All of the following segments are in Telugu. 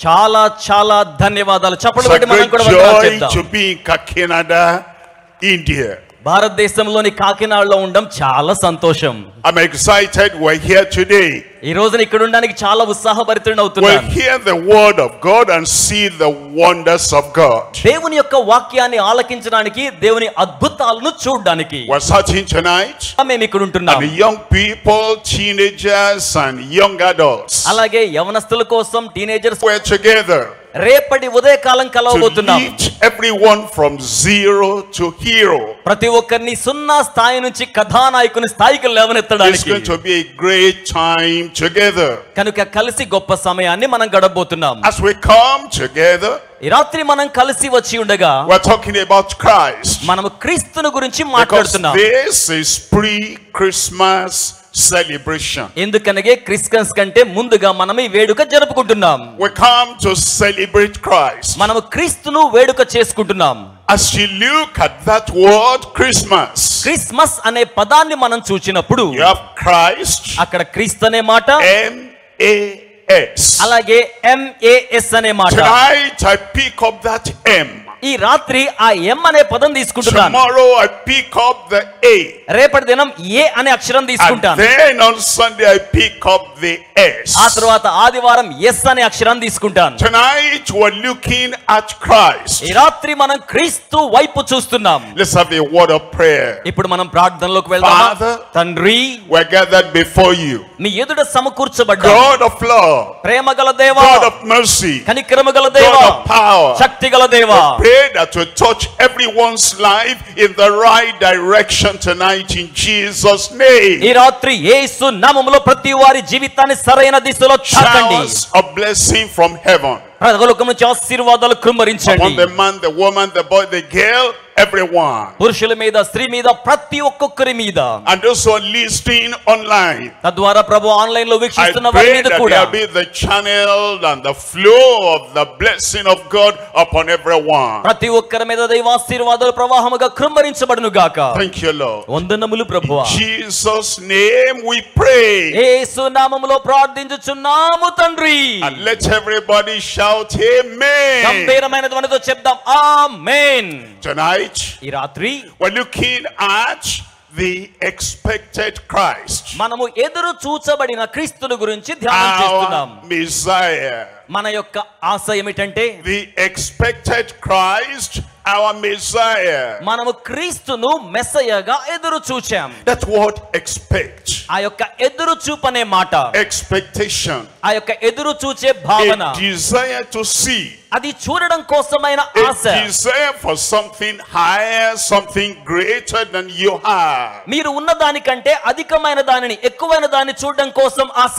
చాలా చాలా ధన్యవాదాలు. చప్పట్లు పెట్టి మనం కూడా joy చెప్దాం భారతదేశంలోని కాకినాడలో ఉండడం చాలా సంతోషం. I'm excited we here today ఈ రోజున ఇక్కడ ఉండడానికి చాలా ఉత్సాహభరితుడిని అవుతున్నాను. We hear the word of God and see the wonders of God దేవుని యొక్క వాక్యాన్ని ఆలకించడానికి దేవుని అద్భుతాలను చూడడానికి. వై సచిన్ చనైట్ మేము ఇక్కడ ఉంటున్నాం. And young people teenagers and young adults అలాగే యవనస్తుల కోసం టీనేజర్స్ వై టుగెదర్ రేపటి ఉదయకాలం కలవబోతున్నాం. Every one from zero to hero ప్రతి ఒక్కరిని సున్నా స్థాయి నుంచి కథానాయకుని స్థాయికి లేవనెత్తడానికి. ఇట్స్ గ్రేట్ టైం టుగెదర్ కనుక కలిసి గొప్ప సమయాన్ని మనం గడబోతున్నాం as we కమ్ together ఈ రాత్రి మనం కలిసి వచ్చి ఉండగా we are talking about మనం క్రీస్తును గురించి మాట్లాడుతున్నాం. this is pre celebration. ఎందుకనగా క్రిస్మస్ కంటే ముందుగా మనం ఈ వేడుక జరుపుకుంటున్నాం. We come to celebrate Christ. మనం క్రీస్తును వేడుక చేసుకుంటున్నాం. As she look at that word Christmas. Christmas అనే పదాన్ని మనం చూసినప్పుడు you have Christ. అక్కడ క్రీస్తు అనే మాట M A S. అలాగే M A S అనే మాట. Tonight I pick up that M. ఈ రాత్రి ఆ ఎం అనే పదం తీసుకుంటున్నాను. Tomorrow I pick up the A రేపటి దినం ఏ అనే అక్షరం తీసుకుంటాను. Then on Sunday I pick up the S ఆ తర్వాత ఆదివారం ఎస్ అనే అక్షరం తీసుకుంటాను. Tonight we are looking at Christ ఈ రాత్రి మనం క్రీస్తు వైపు చూస్తున్నాం. Let's have a word of prayer ఇప్పుడు మనం ప్రార్థనలోకి వెళ్దాం తండ్రి వి గదర్ బిఫోర్ యు మీ ఎదుట సమకూర్చబడ్డాం. గాడ్ ఆఫ్ లవ్ ప్రేమగల దేవా. గాడ్ ఆఫ్ మర్సీ కనికరమగల దేవా. గాడ్ ఆఫ్ పవర్ శక్తిగల దేవా. Pray that you touch everyone's life in the right direction tonight in Jesus' ఈ name. రాత్రి యేసు నామములో ప్రతి వారి జీవితాన్ని సరైన దిశలో తాకండి Showers of blessing from heaven ప్రగలోకం నుంచి ఆశీర్వాదాలు కృమ్మరించండి upon the man, the woman, the boy, the girl, everyone. పురుషుల మీద స్త్రీ మీద ప్రతి ఒక్కొక్కరి మీద And those who are listening online. తద్వారా ప్రభు ఆన్లైన్ లో I వీక్షిస్తున్న వారి pray మీద that కూడా there be the channel and the flow of the blessing of God upon everyone. ప్రతి ఒక్కరి మీద దైవాశీర్వాదాలు ప్రవాహముగా కృమ్మరించబడును గాక Thank you, Lord. వందనములు ప్రభు Jesus' name we pray. యేసు నామములో ప్రార్థించుచున్నాము తండ్రి And let everybody shout shout amen. గంభీరమైన ధ్వనితో చెప్దాం. ఆమేన్ tonight ఈ రాత్రి we're looking at the expected christ మనము ఎదురు చూచబడిన క్రీస్తుని గురించి ధ్యానం చేస్తున్నాం. మెస్సయా మన యొక్క ఆశ ఏమిటంటే the expected Christ our Messiah. మనము క్రీస్తును మెస్సయ్యగా ఎదురు చూచాం That word expect, ఆ యొక్క ఎదురు చూపనే మాట expectation, ఆ యొక్క ఎదురు చూచే భావన a desire to see, అది చూడడం కోసమైన ఆశ a desire for something higher, something greater than you have. మీరు ఉన్న దానికంటే అధికమైన దానిని ఎక్కువైన దాన్ని చూడడం కోసం ఆశ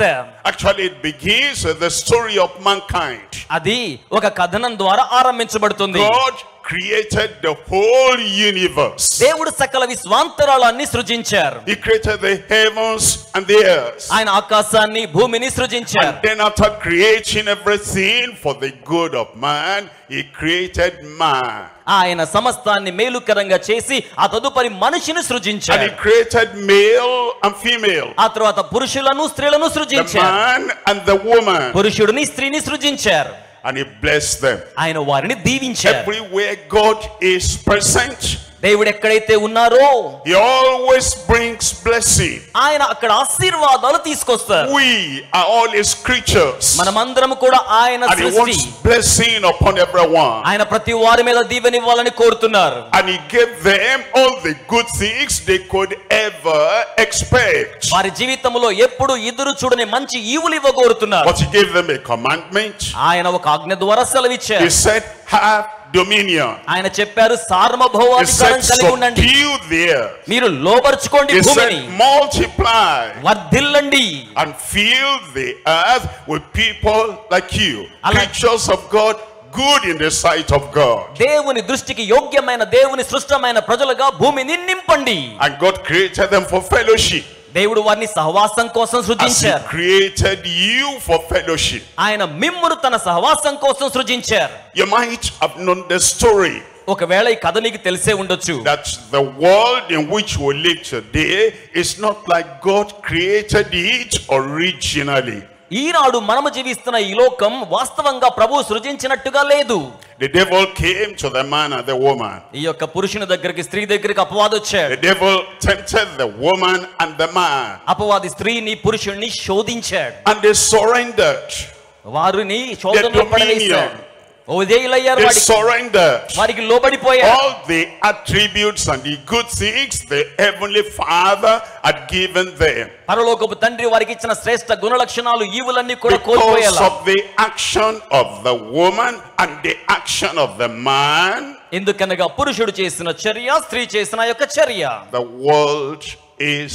Actually, it begins the story of mankind. అది ఒక కథనం ద్వారా ఆరంభించబడుతుంది God created the whole universe. దేవుడు సకల విశ్వాంతరాళాన్ని సృజించారు He created the heavens and the earth. ఆయన ఆకాశాన్ని భూమిని సృజించారు And then after creating everything for the good of man, he created man. ఆయన సమస్తాన్ని మేలుకరంగా చేసి ఆ తదుపరి మనిషిని And సృజించారు he created male and female. ఆ తర్వాత పురుషులను స్త్రీలను The సృజించారు man and the woman. పురుషుడిని స్త్రీని సృజించారు And he blessed them. ఆయన వారిని దీవించారు Everywhere God is present, దేవుడు ఎక్కడైతే ఉన్నారో he always brings blessing. ఆయన అక్కడ ఆశీర్వాదాలు తీసుకొస్తారు We are all his creatures. మనమందరం కూడా ఆయన And he సృష్టి wants blessing upon everyone. ఆయన ప్రతి వారి మీద దీవెనివ్వాలని కోరుతున్నారు And he gave them all the good things they could ever expect. వారి జీవితంలో ఎప్పుడు ఎదురు చూడని మంచి ఈవులు ఇవ్వగోరుతున్నారు But he gave them a commandment. ఆయన ఒక ఆజ్ఞ ద్వారా He సెలవిచ్చారు said, have dominion. ఆయన చెప్పారు He సార్వభౌమాధికారం said, కలిగి ఉండండి subdue the earth. మీరు లోపరుచుకోండి He భూమిని said, multiply వర్ధిల్లండి and fill the earth with people like you, Ala- creatures of God, good in the sight of God. దేవుని దృష్టికి యోగ్యమైన దేవుని సృష్టమైన ప్రజలుగా భూమిని నింపండి And God created them for fellowship. దేవుడు వారిని సహవాసం కోసం As He సృజించారు created you for fellowship. ఆయన మిమ్మును తన సహవాసం కోసం సృజించారు You might have known the story ఒకవేళ ఈ కథ నీకు తెలిసే ఉండొచ్చు that the world in which we live today is not like God created it originally. ఈనాడు మనము జీవిస్తున్న ఈ లోకం వాస్తవంగా ప్రభు సృజించినట్టుగా లేదు The devil came to the man and the woman. ఈ యొక్క పురుషుని దగ్గరికి స్త్రీ దగ్గరికి అపవాది వచ్చాడు The devil tempted the woman and the man. అపవాది స్త్రీని పురుషుణ్ణి శోధించాడు And they surrendered. వారిని శోధనలో. పడవేశాడు They వాడికి surrendered. వారికి లోబడిపోయారు All the attributes and the good things the heavenly father had given them. పరలోకపు తండ్రి వారికి ఇచ్చిన శ్రేష్ఠ గుణ లక్షణాలు ఈవులన్నీ కూడా Because కోల్పోయేలా of the action of the woman and the action of the man, ఎందుకనగా పురుషుడు చేసిన చర్య స్త్రీ చేసిన యొక్క చర్య the world is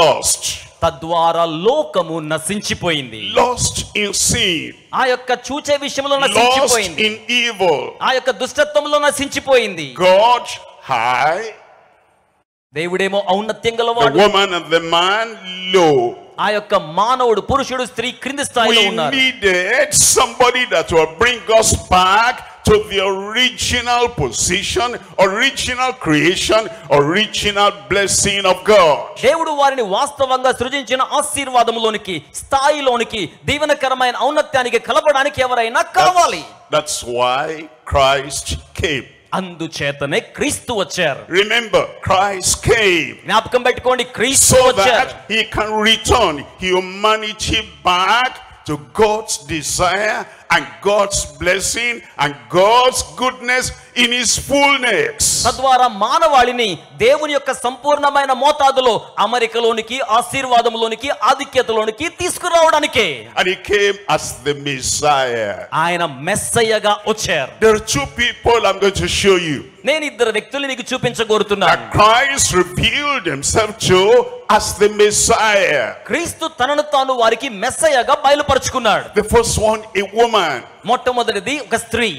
lost. తద్వారా లోకము నశించిపోయింది Lost in sin. ఆ యొక్క చూచే విషయంలో Lost నశించిపోయింది in evil. ఆ యొక్క దుష్టత్వంలో నశించిపోయింది God high, దేవుడేమో ఔన్నత్యం గలవాడు woman and the man low. ఆ యొక్క మానవుడు పురుషుడు స్త్రీ క్రింది స్థాయిలో We ఉన్నారు needed somebody that will bring us back to the original position, original creation, original blessing of God. దేవుడు వారిని వాస్తవంగా సృజించిన ఆశీర్వాదములోనికి స్థాయిలోనికి దీవెనకరమైన ఔన్నత్యానికి కలపడానికి ఎవరైనా కావాలి That's why Christ came. అందుచేతనే క్రీస్తు వచ్చారు Remember, Christ came జ్ఞాపకం పెట్టుకోండి క్రీస్తు వచ్చారు he can return humanity back to God's desire and God's blessing and God's goodness in his fullness. తద్వారా మానవాళిని దేవుని యొక్క సంపూర్ణమైన మోతాదులో అమెరికలోనికి ఆశీర్వాదంలోనికి ఆధిక్యతలోనికి తీసుకురావడానికే And he came as the Messiah. ఆయన మెస్సయ్యగా వచ్చారు There are two people I'm going to show you నేను ఇద్దరు వ్యక్తులు మీకు చూపించగోరుతున్నాను that Christ revealed himself to as the Messiah. క్రీస్తు తనను తాను వారికి మెస్సయ్యగా బయలుపరుచుకున్నాడు The first one, a woman. మొట్టమొదటిది ఒక స్త్రీ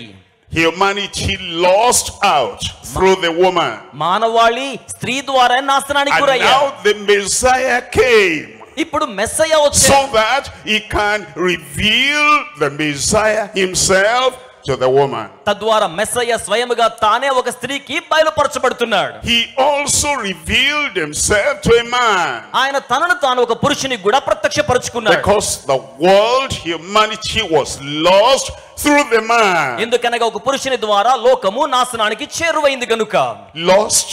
Humanity lost out through the woman. మానవాళి స్త్రీ ద్వారా నాశనానికి And గురయ్యారు now the Messiah came ఇప్పుడు మెస్సయ్య వచ్చాడు so that he can reveal the Messiah himself to the woman. తద్వారా మెస్సయ్య స్వయముగా తానే ఒక స్త్రీకి బయలుపరచబడుతున్నాడు He also revealed himself to a man. ఆయన తనను తాను ఒక పురుషుని కూడా ప్రత్యక్షపరుచుకున్నాడు Because the world, humanity was lost through the man. ఎందుకనగా ఒక పురుషుని ద్వారా లోకము నాశనానికి చేరువైంది గనుక Lost,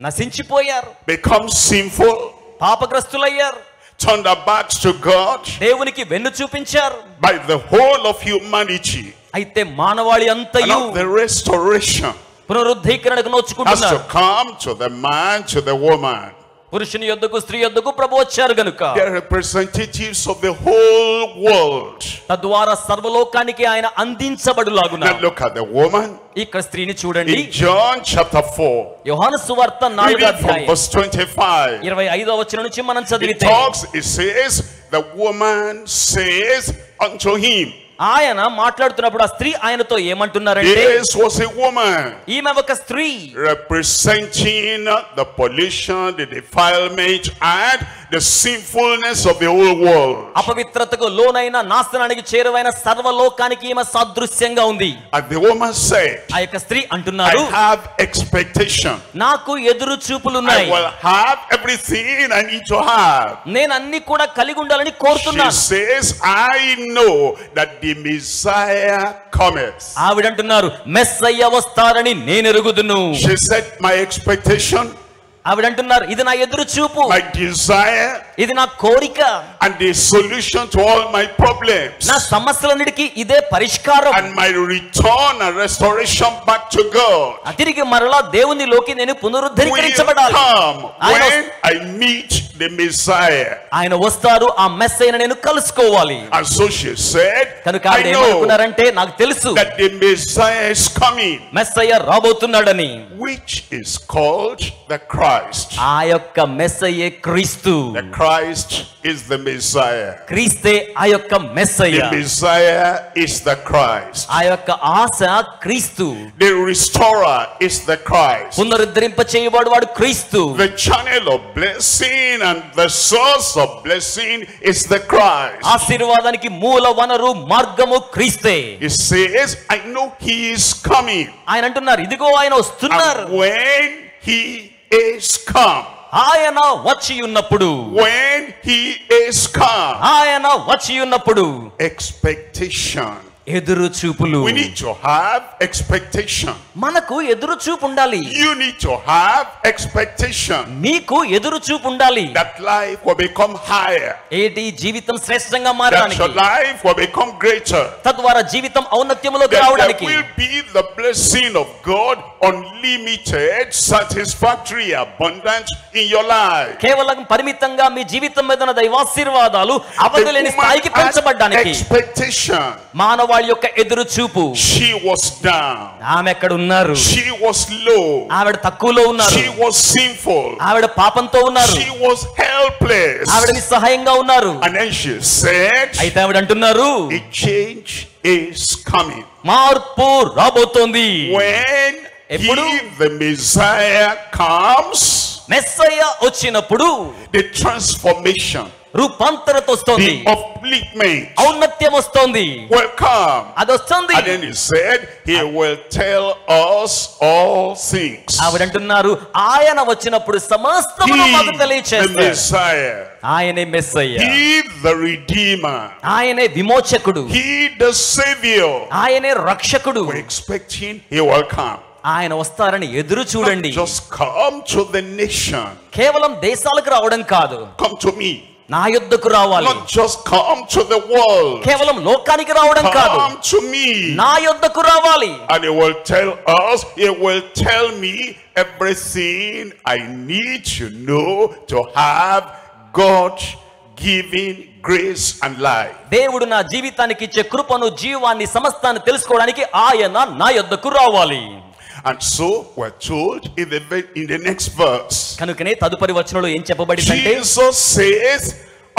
నశించిపోయారు become sinful, పాపగ్రస్తులయ్యారు turned their backs to God దేవునికి వెన్ను చూపించారు by the whole of humanity. అయితే మానవాళి And అంతయు now the restoration పునరుద్ధీకరణకు has to నోచుకుంటున్నారు come to the man, to the woman. పురుషుని యొద్దకు స్త్రీ యొద్దకు ప్రభు వచ్చారు గనుక They are representatives of the whole world. తద్వారా సర్వలోకానికి ఆయన అందించబడులాగున Now look at the woman ఇక్కడ స్త్రీని చూడండి in John chapter 4. యోహాను సువార్త నాలుగో Reading from అధ్యాయం verse 25. ఇరవై ఐదో వచ్చిన నుంచి మనం It చదివితే talks, it says, the woman says unto him, ఆయన మాట్లాడుతున్నప్పుడు ఆ స్త్రీ ఆయనతో ఏమంటున్నారంటే ఈమె ఒక స్త్రీ representing the pollution the defilement and the sinfulness of the whole world. అపవిత్రతకు లోనైన నాశనానికి చేరువైన సర్వలోకానికి ఈమె సాదృశ్యంగా ఉంది And the woman said, ఆ యొక్క స్త్రీ I అంటున్నారు have expectation. నాకు ఎదురు I చూపులున్నాయి will have everything I need to have. నేను అన్ని కూడా కలిగి ఉండాలని She కోరుతున్నాను says, I know that the Messiah cometh. ఆవిడంటున్నారు Messiah వస్తారని నేను ఎరుగుదును She said, My expectation, ఆవిడ అంటున్నారు ఇది నా ఎదురు చూపు మై డిజైర్ ఇది నా కోరిక and the solution to all my problems నా సమస్యలన్నిటికీ ఇదే పరిష్కారం. And my return and restoration back to God అతిరికి మరలా దేవుని లోకి నేను పునరుద్ధరించబడాలి when I meet the Messiah ఆయన వస్తారు ఆ మెసాయర్ నేను కలుసుకోవాలి. అండ్ సో సెడ్ కనుక ఆయన ఏమనుకున్నారంటే నాకు తెలుసు that the Messiah is coming Messiah రాబోతున్నాడని. Which is called the Christ Christ. ఆ యొక్క మెస్సయ్యే క్రీస్తు The Christ is the Messiah. క్రీస్తే ఆ యొక్క Messiah The Messiah is the Christ. ఆ యొక్క ఆశ క్రీస్తు The restorer is the Christ. పునరుద్ధరింప చేయబడు వాడు క్రీస్తు The channel of blessing and the source of blessing is the Christ. ఆశీర్వాదానికి మూల వనరు మార్గము క్రీస్తే He says, I know he is coming. ఆయన అంటున్నారు ఇదిగో ఆయన వస్తున్నారు And when he is come, ఆయన వచ్చి ఉన్నప్పుడు when he is come, ఆయన వచ్చి ఉన్నప్పుడు expectation. ఎదురు చూపులు. We need to have expectation మనకు ఎదురు చూపు ఉండాలి. You need to have expectation మీకు ఎదురు చూపు ఉండాలి. That life will become higher ఏటి జీవితం శ్రేష్టంగా మారడానికి? That life will become greater తద్వారా జీవితం ఔన్నత్యములోకి రావడానికి. Will be the blessing of God unlimited satisfactory abundance in your life కేవలం పరిమితంగా మీ జీవితం మీద దైవ ఆశీర్వాదాలు అవధిలేని స్థాయికి పెంచబడడానికి. ఎక్స్పెక్టేషన్ మానవాళి యొక్క ఎదురు చూపు షీ వాస్ ఆమె ఎక్కడ ఉన్నారు షీ ఆవిడ తక్కువలో ఉన్నారు. షీ వాస్ సింఫుల్ ఆవిడ పాపంతో ఉన్నారు. షీ వాస్ హెల్ప్లెస్ ఆవిడ నిస్సహాయంగా ఉన్నారు. అనెన్షియస్ అయితే ఆవిడ అంటున్నారు చేంజ్ ఇస్ కమింగ్ మార్పు రాబోతోంది. వెన్ ఎప్పుడు? ది కమ్స్ మెసయా వచ్చినప్పుడు ట్రాన్స్ఫర్మేషన్ రూపాంతరత వస్తుంది. ఔన్నత్యం వస్తుంది. వెల్కమ్ అది వస్తుంది. And he said he will tell ఆయన వచ్చినప్పుడు సమస్తమును మాకు తెలియజేస్తాడు ఆయనే మెస్సయ్య. హి ద ఆయనే విమోచకుడు. ఆయనే రక్షకుడు. ఎక్స్పెక్ట్ హిమ్ వెల్కమ్ ఆయన వస్తారని ఎదురు చూడండి. జస్ట్ కమ్ టు ద కేవలం దేశాలకు రావడం కాదు. కమ్ టు నా యుద్ధకు రావాలి. జస్ట్ కమ్ టు ద కేవలం లోకానికి రావడం కాదు. కమ్ నా యుద్ధకు రావాలి. And it tell us it will tell me everything I need to know to have and life దేవుడు నా జీవితానికి ఇచ్చే కృపను జీవాన్ని సమస్తాన్ని తెలుసుకోవడానికి ఆయన నా యుద్ధకు రావాలి. And so we're told in the, in the next verse, కనుకనే తదుపరి వచనంలో ఏం చెప్పబడిందంటే Jesus says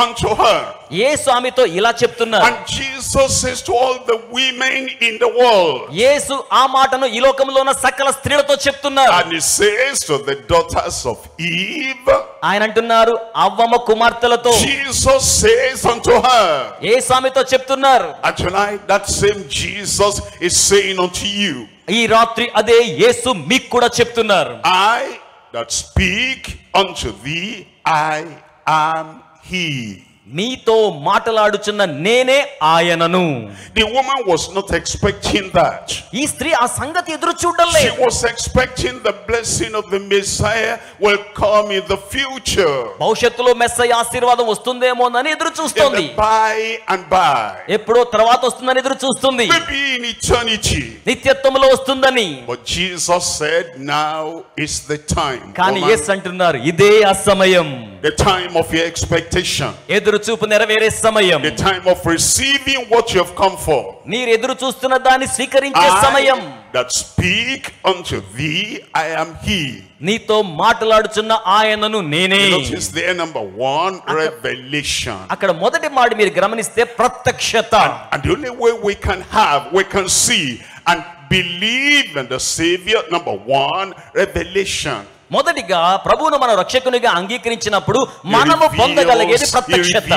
unto her, ఏ స్వామితో ఇలా చెప్తున్నారు and Jesus says to all the women in the world, యేసు ఆ మాటను ఈ లోకంలో ఉన్న సకల స్త్రీలతో చెప్తున్నారు and he says to the daughters of Eve, ఆయన అంటున్నారు అవ్వమ్మ కుమార్తెలతో Jesus says unto her, ఏ స్వామితో చెప్తున్నారు And tonight, that same Jesus is saying unto you, ఈ రాత్రి అదే యేసు మీకు కూడా చెప్తున్నారు I that speak unto thee, I am he. నీతో మాట్లాడుచున్న నేనే ఆయనను. ది వుమన్ వాస్ నాట్ ఈ స్త్రీ ఆ సంగతి ఎదురు చూడలేదు she was expecting the blessing come the future భవిష్యత్తులో మెస్సయా ఆశీర్వాదం వస్తుందేమో అని ఎదురు చూస్తుంది. బై అండ్ ఎప్పుడో తర్వాత వస్తుందని ఎదురు చూస్తుంది. నిత్యత్వంలో వస్తుందని. But Jesus said now is the time కానీ యేసు అంటున్నారు ఇదే అసమయం. సమయం the time of your expectation ఎదురు చూపు నెరవేరే సమయం The time of receiving what you have come for. మీరు ఎదురు చూస్తున్న దాన్ని స్వీకరించే సమయం I that speak unto thee, I am he. నీతో మాట్లాడుచున్న ఆయనను నేనే Notice there number one, revelation. అక్కడ మొదటి మాట మీరు గమనిస్తే ప్రత్యక్షత And the only way we can have, we can see and believe in the Savior, number one, revelation. మొదటిగా ప్రభువును మన రక్షకునిగా అంగీకరించినప్పుడు మనము పొందగలిగేది ప్రత్యక్షత.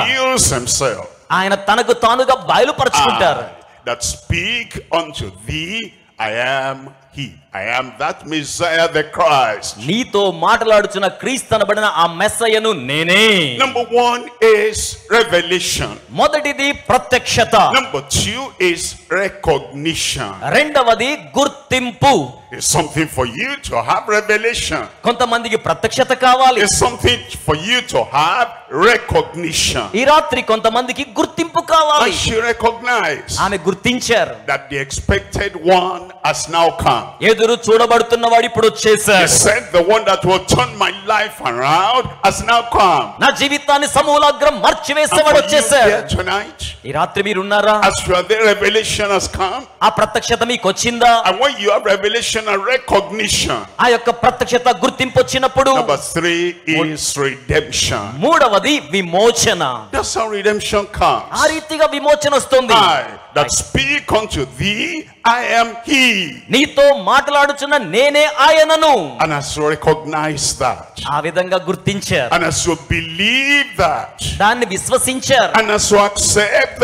ఆయన తనకు తానుగా బయలుపరుచుకుంటారు I that speak unto thee, I am he. I am that Messiah, the Christ. నీతో మాట్లాడుచున్న క్రీస్తు అనబడిన ఆ మెస్సయ్యను నేనే Number one is revelation. మొదటిది ప్రత్యక్షత Number two is recognition. రెండవది గుర్తింపు It's something for you to have revelation. కొంతమందికి ప్రత్యక్షత కావాలి It's something for you to have recognition. ఈ రాత్రి కొంతమందికి గుర్తింపు కావాలి And she recognized ఆమె గుర్తించారు that the expected one has now come. ఎదురు చూడబడుతున్న వాడు ఇప్పుడు వచ్చేసాడు said, The one that will turn my life around has now come. నా జీవితాన్ని సమూలాగ్రం మర్చివేసేవాడు వచ్చేసాడు tonight, ఈ రాత్రి మీరున్నారా as you are there, revelation has come. ఆ ప్రత్యక్షత మీకు వచ్చిందా And when you have revelation and recognition, ఆ యొక్క ప్రత్యక్షత గుర్తింపు వచ్చినప్పుడు number three is redemption. మూడవది విమోచన That's how redemption ఆ comes. రీతిగా విమోచన వస్తుంది I that speak unto thee, I am he. నీతో మాట్లాడుచున్న నేనే ఆయనను And as you recognize that, ఆ విధంగా గుర్తించారు and as you believe that, దాన్ని విశ్వసించారు and as you accept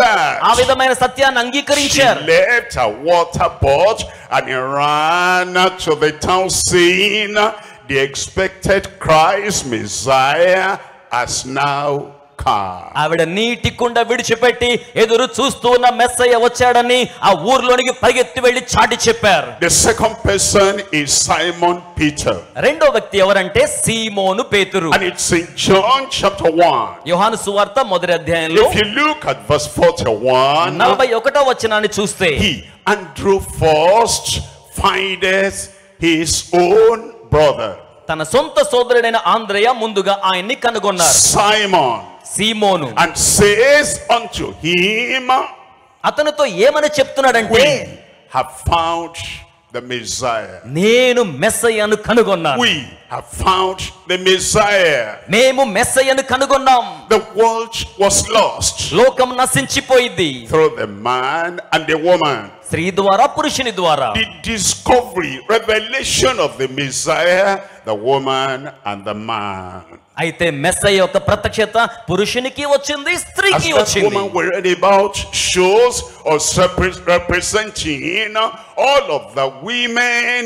ఆ విధమైన సత్యాన్ని అంగీకరించారు left her water pot and he ran to the town saying, the expected Christ Messiah has now ఆవిడ నీటి కుండ విడిచిపెట్టి ఎదురు చూస్తూ ఉన్న మెస్సయ్య వచ్చాడని ఆ ఊర్లోనికి పరిగెత్తి వెళ్ళి చాటి చెప్పారు. The second person is Simon Peter. రెండో వ్యక్తి ఎవరంటే సీమోను పేతురు. And it's in John chapter 1. యోహాను సువార్త మొదటి అధ్యాయంలో If you look at verse 41, నలభై ఒకటో వచనాన్ని చూస్తే he, Andrew first, findeth his own brother, తన సొంత సోదరుడైన ఆంధ్రయ ముందుగా ఆయన్ని కనుగొన్నారు. Simon, Simon and says unto him, అతనితో ఏమని చెప్తున్నాడంటే We have found the Messiah. నేను మెస్సయ్యను కనుగొన్నాను We have found the Messiah. మేము మెస్సయ్యను కనుగొన్నాం The world was lost లోకం నశించిపోయింది through the man and the woman. స్త్రీ ద్వారా పురుషుని ద్వారా The discovery, revelation of the Messiah, the woman and the man. అయితే మెస్సయ్య యొక్క ప్రత్యక్షత పురుషునికి వచ్చింది As స్త్రీకి that వచ్చింది woman we read about shows us repre- representing all of the women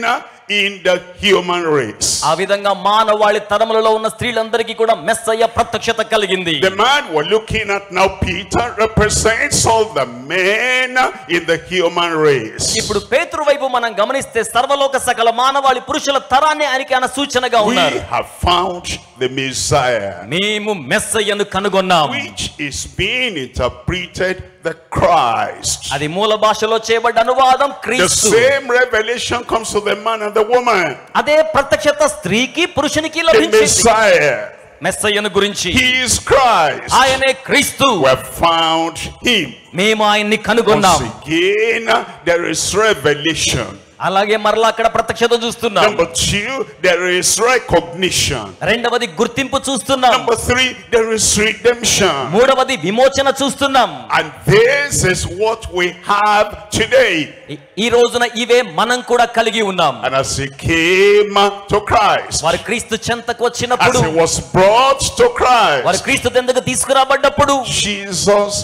in the human race. ఆ విధంగా మానవాళి తరములలో ఉన్న స్త్రీలందరికీ కూడా మెస్సయ్య ప్రత్యక్షత కలిగింది The man we're looking at now, Peter, represents all the men in the human race. ఇప్పుడు పేతురు వైపు మనం గమనిస్తే సర్వలోక సకల మానవాళి పురుషుల తరాన్ని ఆయనకి ఆయన సూచనగా We ఉన్నారు have found the Messiah, మేము మెస్సయ్యను కనుగొన్నాం which is being interpreted the Christ. అది మూల భాషలో చేయబడ్డ అనువాదం The క్రీస్తు same revelation comes to the man and the woman. అదే ప్రత్యక్షత స్త్రీకి పురుషునికి The లభించింది Messiah, మెస్సయ్యను గురించి He is Christ. ఆయనే క్రీస్తు We have found Him. మేము ఆయన్ని కనుగొన్నాం Once again, there is revelation. అలాగే మరలా అక్కడ ప్రత్యక్షత చూస్తున్నాం Number two, there is recognition. రెండవది గుర్తింపు చూస్తున్నాం Number three, there is redemption. మూడవది విమోచన చూస్తున్నాం And this is what we have today. ఈ- ఈ రోజున ఇవే మనం కూడా కలిగి ఉన్నాం And as he came to Christ, వారు క్రీస్తు చెంతకు as వచ్చినప్పుడు he was brought to వారు Christ, క్రీస్తు చెంతకు తీసుకురాబడ్డప్పుడు Jesus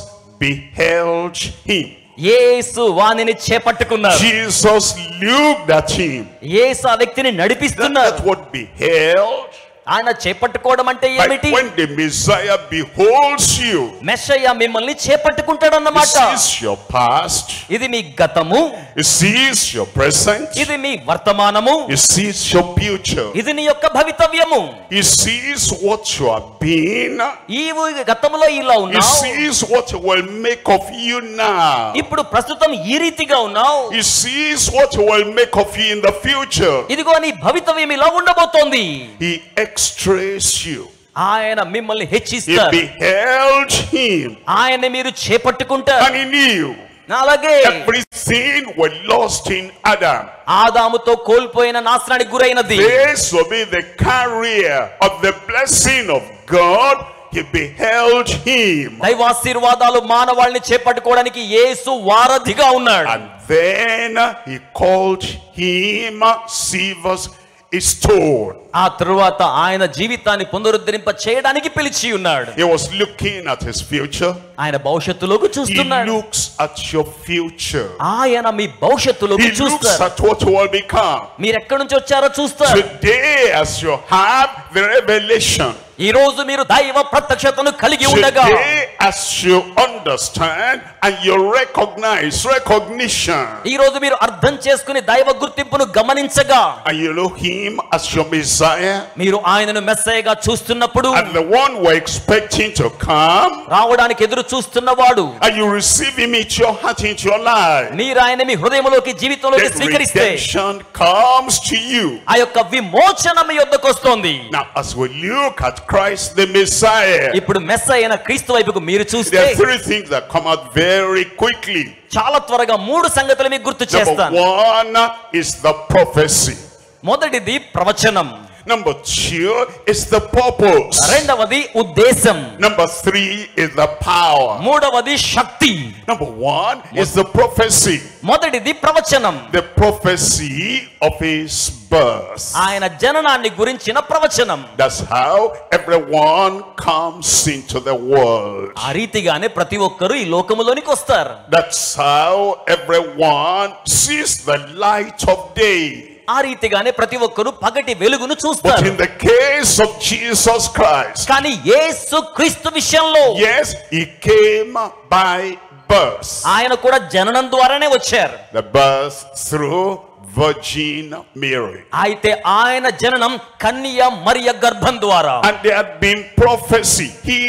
beheld him. యేసు వానిని చేపట్టుకున్నాడు జీసస్ లూక్ దట్ హిమ్ యేసు ఆ వ్యక్తిని నడిపిస్తున్నారు. దట్ వుడ్ బి ఆయన చేపట్టుకోవడం అంటే ఏమిటి when the Messiah beholds you, Messiah మిమ్మల్ని చేపట్టుకుంటాడన్నమాట he sees your past, ఇది మీ గతము he sees your present, ఇది మీ వర్తమానము he sees your future, ఇది నీ యొక్క భవితవ్యము he sees what you have been, ఈ గతంలో ఇలా he ఉన్నావు sees what he will make of you now, ఇప్పుడు ప్రస్తుతం ఈ రీతిగా ఉన్నావు he sees what he will make of you in the future. ఇదిగో నీ భవితవ్యం ఇలా ఉండబోతోంది He extrays you. ఆయన మిమ్మల్ని He హెచ్చిస్తారు beheld him ఆయన మీరు చేపట్టుకుంటారు and he knew అలాగే everything was lost in Adam. ఆదాముతో కోల్పోయిన నాశనానికి గురైనది This will be the carrier of the blessing of God. He beheld him. దైవాశీర్వాదాలు మానవాళిని చేపట్టుకోవడానికి యేసు వారధిగా ఉన్నాడు And then he called him Sivas is stone. ఆ తరువాత ఆయన జీవితాన్ని పునరుద్ధరింప చేయడానికి పిలిచి ఉన్నాడు He was looking at his future. ఆయన భవిష్యత్తులోకి He చూస్తున్నాడు looks at your future. ఆయన మీ భవిష్యత్తులోకి He looks చూస్తారు at what you will become. మీరు ఎక్కడి నుంచి వచ్చారో చూస్తారు Today, as you have the revelation, ఈ రోజు మీరు దైవ ప్రత్యక్షతను కలిగి ఉండగా as you understand and you recognize recognition, ఈ రోజు మీరు అర్థం చేసుకుని దైవ గుర్తింపును గమనించగా and you know Him as your Messiah, మీరు ఆయనను మెస్సయ్యగా చూస్తున్నప్పుడు and the one we're expecting to come, రావడానికి ఎదురు చూస్తున్నవాడు and you receive Him into your heart, into your life, మీరు ఆయన మీ హృదయంలోకి జీవితంలోకి స్వీకరిస్తే redemption comes to you. ఆ యొక్క విమోచన మీ యొద్దకు వస్తోంది Now, as we look at Christ the Messiah, ఇప్పుడు మెస్స అయిన క్రీస్తు వైపుకు మీరు చూస్తే there are three things that come out very quickly. చాలా త్వరగా మూడు సంగతులు మీకు గుర్తు Number చేస్తాను one is the prophecy. మొదటిది ప్రవచనం Number two is the purpose. రెండవది ఉద్దేశం Number three is the power. మూడవది శక్తి Number one is the prophecy. మొదటిది ప్రవచనం The prophecy of his birth. ఆయన జననాన్ని గురించిన ప్రవచనం That's how everyone comes into the world. ఆ రీతిగానే ప్రతి ఒక్కరూ ఈ లోకములోనికి వస్తారు That's how everyone sees the light of day. ఆ రీతిగానే ప్రతి ఒక్కరు పగటి వెలుగును చూస్తారు. కానీ యేసు క్రీస్తు విషయంలో ఎస్ కేమ్ బై బస్ ఆయన కూడా జననం ద్వారానే వచ్చారు. ద బస్ త్రూ వర్జిన్ మేరీ అయితే ఆయన జననం కన్యా మరియ గర్భం ద్వారా. Been prophecy he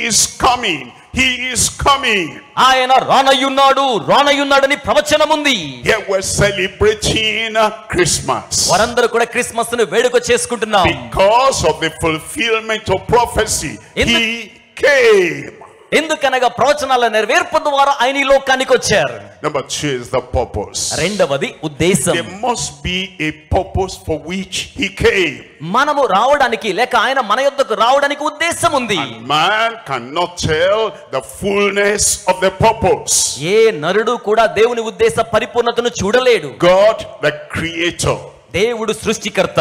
coming He is coming. ఆయన రానయ్యున్నాడు రానయ్యున్నాడని ప్రవచనం ఉంది Here we're celebrating Christmas. వారందరూ కూడా క్రిస్మస్ను వేడుక చేసుకుంటున్నాం Because of the fulfillment of prophecy, he came. ఎందుకనగా ప్రవచనాల నెరవేర్పు ద్వారా ఆయన ఈ లోకానికి వచ్చారు. Number two is the purpose రెండవది ఉద్దేశం. There must be a purpose for which he came మనము రావడానికి లేక ఆయన మన యొద్దకు రావడానికి ఉద్దేశం ఉంది. Man can not tell the fullness of the purpose ఏ నరుడు కూడా దేవుని ఉద్దేశ పరిపూర్ణతను చూడలేడు. గాడ్ ద క్రియేటర్ దేవుడు సృష్టికర్త.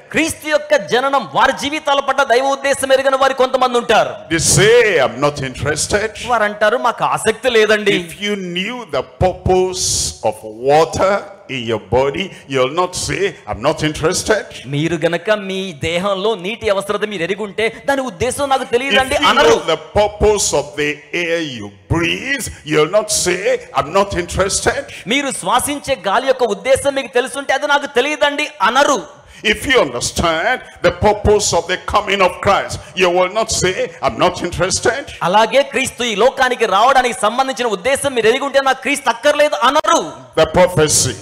క్రీస్తు యొక్క జననం వారి జీవితాల పట్ల దైవ ఉద్దేశం ఎరిగిన వారు కొంతమంది ఉంటారు. వారు అంటారు మాకు ఆసక్తి లేదండి. You knew the purpose of water in your you will not say I am not మీరు గనక మీ దేహంలో నీటి అవసరత మీరు ఎరుగుంటే దాని ఉద్దేశం నాకు తెలియదండి అనరు. The purpose of the air you breathe you say I am not మీరు శ్వాసించే గాలి యొక్క ఉద్దేశం మీకు తెలుసుంటే అది నాకు తెలియదండి అనరు. If you understand the purpose of the coming of Christ, you will not say, I'm not interested. అలాగే క్రీస్తు ఈ లోకానికి రావడానికి సంబంధించిన ఉద్దేశం మీరు ఎరిగుంటే నాకు క్రీస్తు అక్కర్లేదు అనరు The prophecy,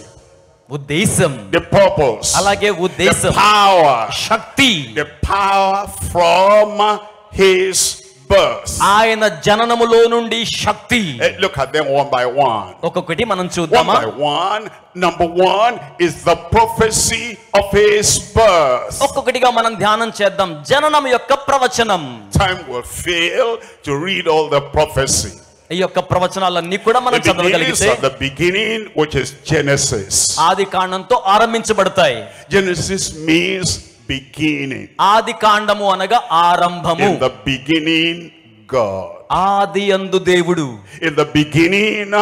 ఉద్దేశం the purpose, అలాగే the ఉద్దేశం power, Shakti the power from his birth. ఆయన జననములో నుండి శక్తి Eh, Look at them one by one. ఒక్కొక్కటి మనం One చూద్దామా by one. Number one is the prophecy of his birth. ఒక్కొక్కటిగా మనం ధ్యానం చేద్దాం జననం యొక్క ప్రవచనం Time will fail to read all the prophecy. ఈ యొక్క ప్రవచనాలన్నీ కూడా మనం It begins చదవగలిగితే at the beginning, which is Genesis. ఆది కాండంతో ఆరంభించబడతాయి Genesis means beginning. ఆది కాండము అనగా ఆరంభము In the beginning, God. ఆది అందు దేవుడు In the beginning,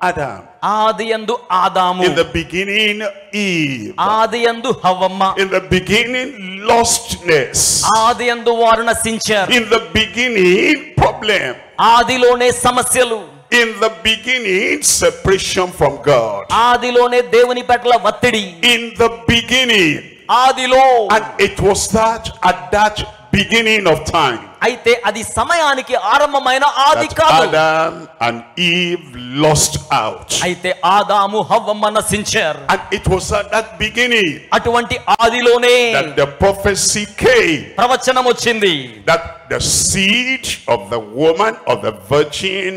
Adam. ఆది అందు ఆదాము In the beginning, Eve. ఆది అందు హవ్వమ్మ In the beginning, lostness. ఆది అందు వారు నశించారు In the beginning, problem. ఆదిలోనే సమస్యలు In the beginning, separation from God. ఆదిలోనే దేవుని పట్ల ఒత్తిడి In the beginning. ఆదిలో And it was that at that beginning of time అయితే అది సమయానికి ఆరంభమైన ఆది that కాదు Adam and Eve lost out. అయితే ఆదాము హవ్వమ్మ నశించారు And it was at that beginning అటువంటి ఆదిలోనే that the prophecy came ప్రవచనం వచ్చింది that the seed of the woman of the virgin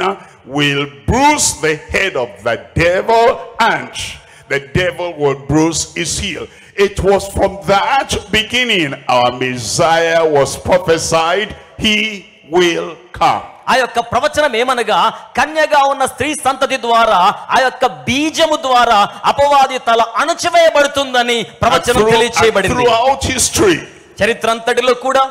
will bruise the head of the devil and the devil will bruise his heel. It was from that beginning our Messiah was prophesied, he will come. ఆ యొక్క ప్రవచనం ఏమనగా కన్యగా ఉన్న స్త్రీ సంతతి ద్వారా ఆ యొక్క బీజము ద్వారా అపవాది తల అణచివేయబడుతుందని ప్రవచనం తెలియచేయబడింది చరిత్ర అంతటిలో కూడా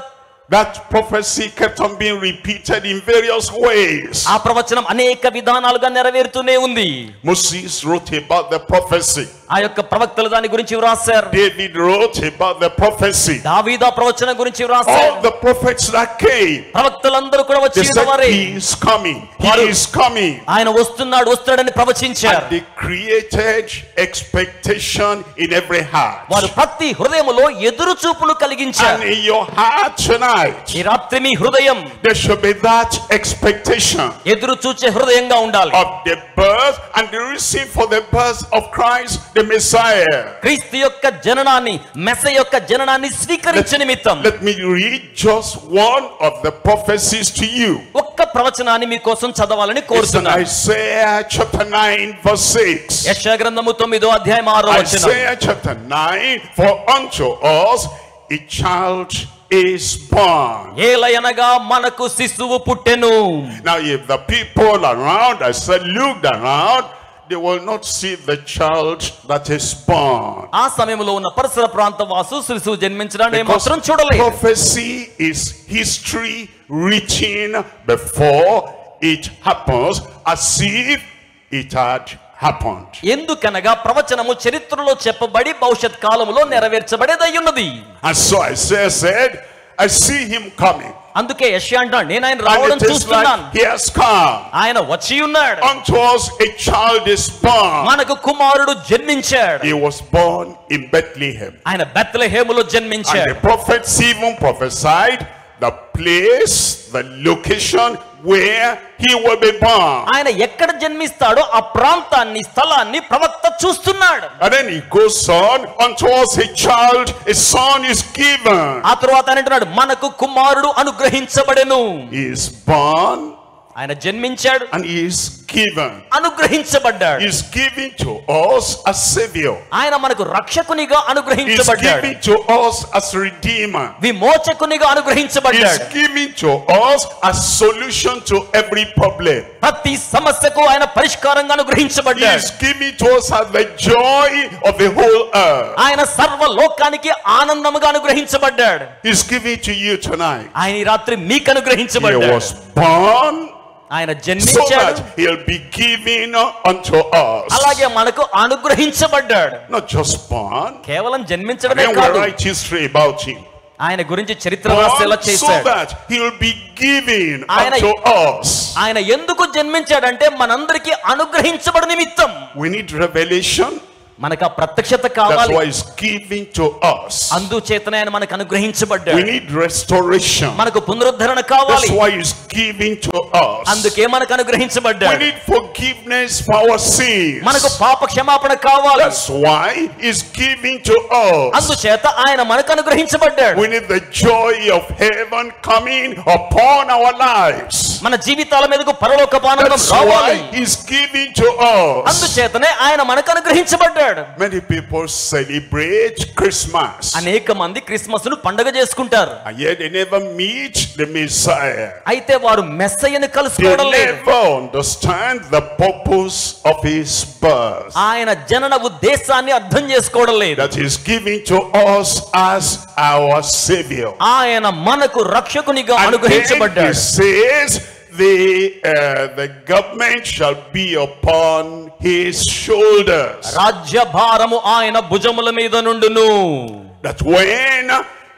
that prophecy kept on being repeated in various ways. ఆ ప్రవచనం అనేక విధానాలుగా నెరవేరుతూనే ఉంది Moses wrote about the prophecy. ఆ యొక్క ప్రవక్తలు దాని గురించి వ్రాశారు. David wrote about the prophecy దావీద ప్రవచనం గురించి వ్రాసారు all the prophets that came ప్రవక్తలందరూ కూడా వచ్చి ఉన్నారు he is coming he is coming ఆయన వస్తున్నాడు వస్తాడని ప్రవచించారు. The created expectation in every heart వారు ప్రతి హృదయములో ఎదురు చూపులు కలిగించారు. అండ్ యువర్ హార్ట్ టునైట్ ఈ రాత్రి మీ హృదయం there should be that expectation ఎదురు చూచే హృదయంగా ఉండాలి. Of the birth and receive for the birth of Christ the Messiah. క్రీస్తు యొక్క జననాన్ని మెస్స యొక్క జననాన్ని స్వీకరించే నిమిత్తం Let me read just one of the prophecies to you. ఒక్క ప్రవచనాన్ని మీకోసం చదవాలని It's in కోరుతున్నాను Isaiah chapter 9, verse 6. యశ గ్రంథము తొమ్మిదో అధ్యాయం ఆరో వచనం Isaiah chapter 9, for unto us a child is born. ఏలయనగా మనకు శిశువు పుట్టెను Now, if the people around, I said, looked around, they will not see the child that is born. ఆ సమయంలో ఉన్న పరిసర ప్రాంత వాసు శిశువు జన్మించడాన్ని మాత్రం చూడలేదు prophecy is history written before it happens as if it had happened. ఎందుకనగా ప్రవచనము చరిత్రలో చెప్పబడి భవిష్యత్ కాలములో నెరవేర్చబడేదయ్యున్నది And so Isaiah said, I see him coming. అందుకే యశ్యా అంటాడు నేను ఆయన రావడం And it is చూస్తున్నాను like he has come. ఆయన వచ్చి ఉన్నాడు Unto us a child is born. మనకు కుమారుడు జన్మించాడు He was born in Bethlehem. ఆయన బెత్లెహేములో And జన్మించాడు the prophets even prophesied the place, the location where he will be born. ఆయన ఎక్కడ జన్మిస్తాడో ఆ ప్రాంతాన్ని స్థలాన్ని ప్రవక్త చూస్తున్నాడు And then he goes on, unto us a child, a son is given. ఆ తరువాత ఆయన అంటున్నాడు మనకు కుమారుడు అనుగ్రహించబడెను He is born ఆయన జన్మించాడు and he is given. అనుగ్రహించబడ్డాడు He is given to us as savior. ఆయన మనకు రక్షకునిగా He is అనుగ్రహించబడ్డాడు given to us as redeemer. విమోచకునిగా He is అనుగ్రహించబడ్డాడు given to us as solution to every problem. ప్రతి సమస్యకు ఆయన పరిష్కారంగా He అనుగ్రహించబడ్డాడు is given to us as the joy of the whole earth. ఆయన సర్వ లోకానికి ఆనందముగా అనుగ్రహించబడ్డాడు He is given to you tonight. ఆయన ఈ రాత్రి మీకు He అనుగ్రహించబడ్డాడు was born ఆయన జన్మించాడు. సో హిల్ బి గివెన్ అలాగే మనకు అనుగ్రహించబడ్డాడు. కేవలం జన్మించడమే కాదు. ఐ హిస్టరీ అబౌట్ ఆయన గురించి చరిత్ర రాసి ఎలా ఆయన ఆయన ఎందుకు జన్మించాడంటే మనందరికి అనుగ్రహించబడిన నిమిత్తం. వి నీడ్ రివెలేషన్ మనకు ఆ ప్రత్యక్షత That's కావాలి why he's giving to us. అందుచేతనే ఆయన మనకు We అనుగ్రహించబడ్డాడు need restoration. మనకు పునరుద్ధరణ కావాలి That's why he's giving to us. అందుకే మనకు We అనుగ్రహించబడ్డాడు need forgiveness for our sins. మనకు పాప క్షమాపణ కావాలి That's why he's giving to us. అందుచేత ఆయన మనకు అనుగ్రహించబడ్డాడు We need the joy of heaven coming upon our lives. మన జీవితాల మీదకు పరలోకపానందం That's రావాలి why he's giving to us. అందుచేతనే ఆయన మనకు అనుగ్రహించబడ్డాడు Many people celebrate Christmas. అనేక మంది క్రిస్మస్ ను పండగ చేసుకుంటారు And yet they never meet the Messiah. అయితే వారు మెస్సయ్యను They కలుసుకోవడం లేదు never understand the purpose of his birth. ఆయన జనన ఉద్దేశాన్ని అర్థం చేసుకోవడం లేదు That is giving to us as our Savior. ఆయన మనకు రక్షకునిగా And then he అనుగ్రహించబడ్డాడు says, the, uh, the government shall be upon his shoulders. రాజ్య భారము ఆయన భుజముల మీద నుండును That when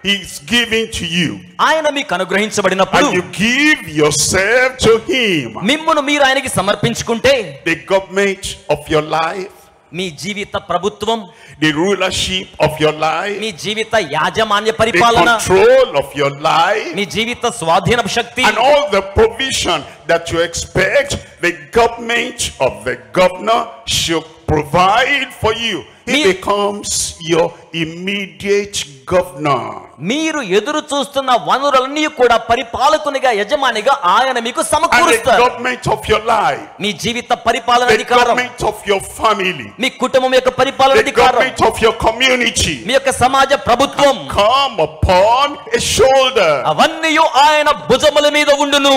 he's giving to you, ఆయన మీకు అనుగ్రహించబడినప్పుడు and you give yourself to him, మిమ్మును మీరు ఆయనకి సమర్పించుకుంటే the government of your life, మీ జీవిత ప్రభుత్వం the rulership of your life, మీ జీవిత యాజమాన్య the పరిపాలన control of your life, మీ జీవిత స్వాధీన శక్తి and all the provision that you expect the government of the governor should provide for you. He Me becomes your immediate governor. మీరు ఎదురు చూస్తున్న వనరులన్నీ కూడా పరిపాలకునిగా యజమానిగా ఆయన మీకు సమకూరుస్తారు. మీ జీవిత పరిపాలన అధికారం. మీ కుటుంబం యొక్క పరిపాలన అధికారం. మీ యొక్క సమాజ ప్రభుత్వం. అవన్నీ ఆయన భుజముల మీద ఉండును.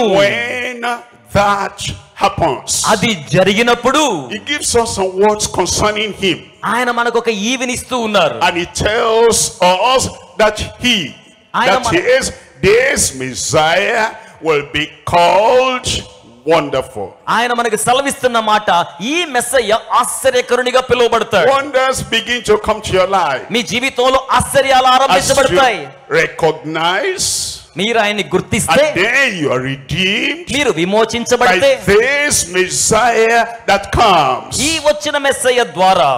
that happens, అది జరిగినప్పుడు he gives us some words concerning him. ఆయన మనకు ఒక ఈవినిస్తూ ఉన్నారు And he tells us that he, I that am- is, this Messiah will be called wonderful. ఆయన మనకు సెలవిస్తున్న మాట ఈ Messiah ఆశ్చర్యకరునిగా పిలువబడతాడు Wonders begin to come to your life మీ జీవితంలో ఆశ్చర్యాలు as ఆరంభించబడతాయి you recognize, మీరు ఆయన్ని గుర్తిస్తే then you are redeemed మీరు విమోచించబడితే this Messiah that comes. ఈ వచ్చిన మెస్సయ్య ద్వారా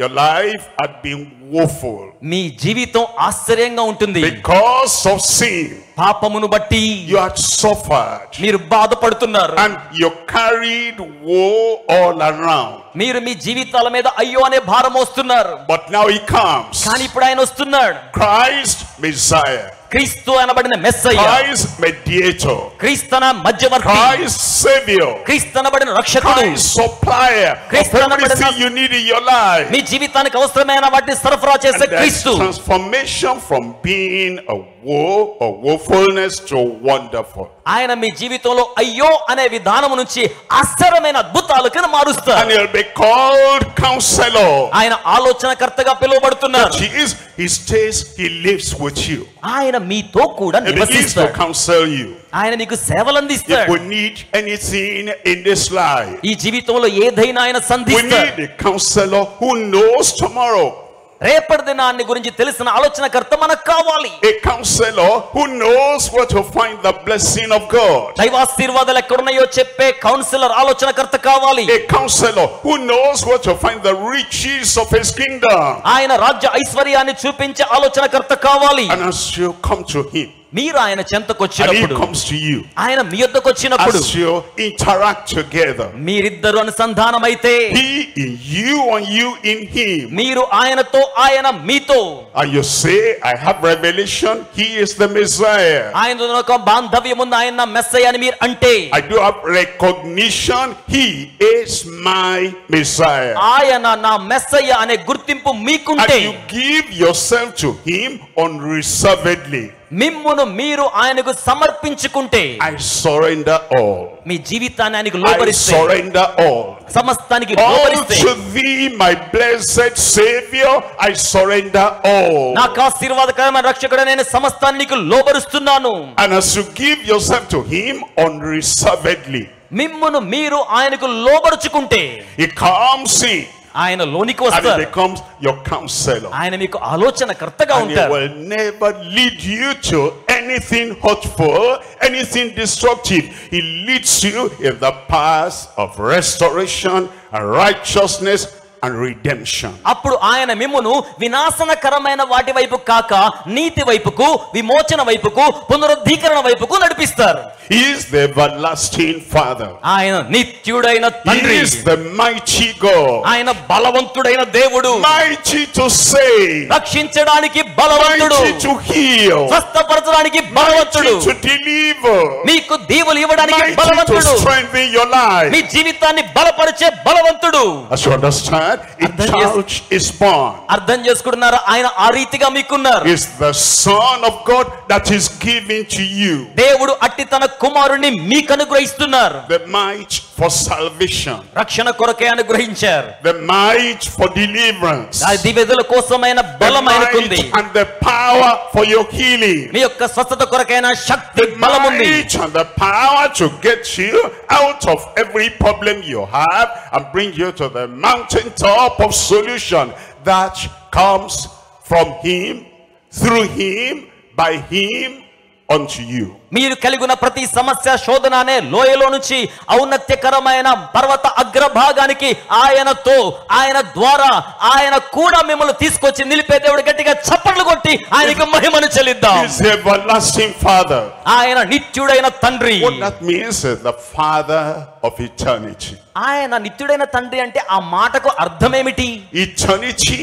Your life had been woeful మీ జీవితం ఆశ్చర్యంగా ఉంటుంది because of sin. పాపమును బట్టి You had suffered. మీరు బాధపడుతున్నారు And you carried woe all around. మీరు మీ జీవితాల మీద అయ్యో అనే భారం మోస్తున్నారు But now he comes. కానీ ఇప్పుడు ఆయన వస్తున్నాడు Christ Messiah. క్రీస్తు అనబడిన మెస్సయ్య Christ mediator, క్రీస్తన మధ్యవర్తి Christ savior, క్రీస్తు అనబడిన రక్షకుడు Christ everything you need in your life. మీ జీవితానికి అవసరమైన వాటిని సరఫరా చేసే క్రీస్తు transformation from being a woe or woefulness to wonderful. ఆయన మీ జీవితంలో అయ్యో అనే విధానం నుంచి ఆశ్చర్యమైన మారుస్తారు be called counselor. ఆయన ఆలోచనకర్తగా పిలువబడుతున్నారు. ఆయన మీతో కూడా He begins to నివసిస్తాడు counsel you. ఆయన నీకు సేవలు If అందిస్తాడు we need anything in this life, ఈ జీవితంలో ఏదైనా ఆయన we సంధిస్తాడు need a counselor who knows tomorrow. రేపటి దినాన్ని గురించి తెలిసిన ఆలోచనకర్త మనకు కావాలి. A counsellor who knows where to find the blessing of God దైవ ఆశీర్వాదాలు ఎక్కడ ఉన్నాయో చెప్పే కౌన్సిలర్ ఆలోచన కర్త కావాలి. A counsellor who knows where to find the riches of his kingdom ఆయన రాజ్య ఐశ్వర్యాన్ని చూపించే ఆలోచన కర్త కావాలి and you come to him మీరు ఆయన చెంతకు and he వచ్చినప్పుడు comes to you, ఆయన మీ యొద్దకు వచ్చినప్పుడు as you interact together, మీరిద్దరు అనుసంధానమైతే he in you and you in him, మీరు ఆయనతో ఆయన మీతో and you say, I have revelation, he is the Messiah. ఆయన ఒక బాంధవ్యం ఉంది ఆయన నా మెస్సయ్య అని మీరు అంటే I do have recognition, he is my Messiah. ఆయన నా మెస్సయ్య అనే గుర్తింపు And మీకుంటే you give yourself to him unreservedly. మిమ్మును మీరు ఆయనకు సమర్పించుకుంటే ఐ సరెండర్ ఆల్ మీ జీవితాన్ని ఆయనకు లోబరిస్తే సరెండర్ ఆల్ సమస్తానికి లోబరిస్తే to thee my blessed saviour I surrender all నాకు ఆశీర్వాదకరమైన రక్షకుడు నేను సమస్తానికి లోబరుస్తున్నాను. And as you give yourself to him unreservedly మిమ్మును మీరు ఆయనకు లోబరుచుకుంటే ఈ కమ్స్ ఆయన లోనికి and he వస్తారు becomes your counselor. ఆయన మీకు ఆలోచనకర్తగా And he ఉంటారు will never lead you to anything hurtful, anything destructive. He leads you in the path of restoration and righteousness and redemption. అప్పుడు ఆయన మిమ్మును వినాశనకరమైన వాటి వైపు కాక నీతి వైపుకు విమోచన వైపుకు పునరుద్ధీకరణ వైపుకు నడిపిస్తారు He is the everlasting Father. ఆయన నిత్యుడైన He తండ్రి is the mighty God. ఆయన బలవంతుడైన దేవుడు Mighty to save. రక్షించడానికి బలవంతుడు Mighty to heal. స్వస్థపరచడానికి బలవంతుడు Mighty to deliver. మీకు దీవులు ఇవ్వడానికి బలవంతుడు strengthen your life. మీ జీవితాన్ని బలపరిచే బలవంతుడు As you understand, a Aర్థం child is born. అర్థం చేసుకుంటున్నారా ఆయన ఆ రీతిగా మీకున్నారు Is the Son of God that is given to you. దేవుడు అట్టి తన కుమారుణ్ణి మీకు అనుగ్రహిస్తున్నారు The might for salvation. రక్షణ కొరకే అనుగ్రహించారు The might for deliverance. ఆ దివ్యతల కోసమైన The బలం ఆయనకుంది might and the power for your healing. మీ యొక్క స్వస్థత కొరకైన శక్తి The బలం ఉంది might and the power to get you out of every problem you have and bring you to the mountaintop of solution that comes from him, through him, by him, unto you. మీరు కలిగి ఉన్న ప్రతి సమస్య శోధన అనే లోయలో నుంచి ఔన్నత్యకరమైన పర్వత అగ్రభాగానికి ఆయనతో ఆయన ద్వారా ఆయన కూడా మిమ్మల్ని తీసుకొచ్చి నిలిపే దేవుడు గట్టిగా చప్పట్లు కొట్టి ఆయనకు మహిమను చెల్లిద్దాం everlasting Father. ఆయన నిత్యుడైన తండ్రి What that means is the Father of eternity. ఆయన నిత్యుడైన తండ్రి అంటే ఆ మాటకు అర్థమేమిటి Eternity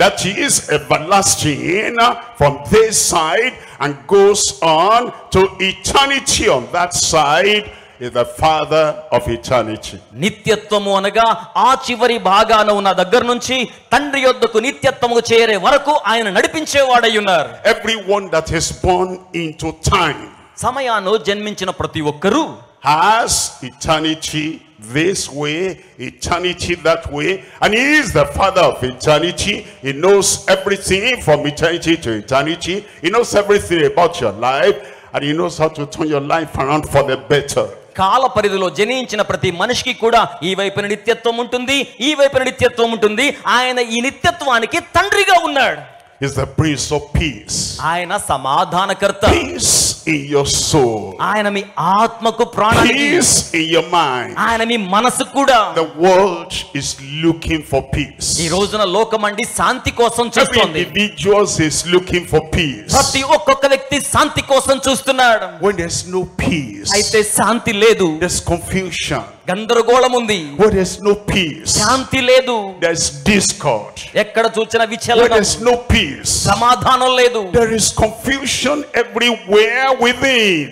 that is everlasting from this side and goes on to eternity on that side is the Father of eternity. నిత్యత్వము అనగా ఆ చివరి భాగాన ఉన్న దగ్గర నుంచి తండ్రి యొద్దకు నిత్యత్వము చేరే వరకు ఆయన నడిపించేవాడై ఉన్నారు Everyone that is born into time సమయాన్ని జన్మించిన ప్రతి ఒక్కరూ has eternity this way, eternity that way, and he is the father of eternity. He knows everything from eternity to eternity. He knows everything about your life, and he knows how to turn your life around for the better. కాల పరిధిలో జనించిన ప్రతి మనిషికి కూడా ఈ వైపున నిత్యత్వం ఉంటుంది ఈ వైపున నిత్యత్వం ఉంటుంది ఆయన ఈ నిత్యత్వానికి తండ్రిగా ఉన్నాడు He's the Prince of Peace. ఆయన సమాధానకర్త Peace in your soul. ఆయన మీ ఆత్మకు ప్రాణానికి Peace in your mind. ఆయన మీ మనసు కూడా The world is looking for peace. ఈ రోజున లోకమండి శాంతి కోసం చూస్తోంది individual is looking for peace. ప్రతి ఒక్కొక్క వ్యక్తి శాంతి కోసం చూస్తున్నాడు When there's no peace, అయితే శాంతి లేదు there's confusion. గందరగోళం ఉంది వర్ ఇస్ నో పీస్ శాంతి లేదు. దేర్ డిస్కార్డ్ ఎక్కడ చూచినా విచలనం. వర్ ఇస్ నో పీస్ సమాధానం లేదు. There is confusion everywhere with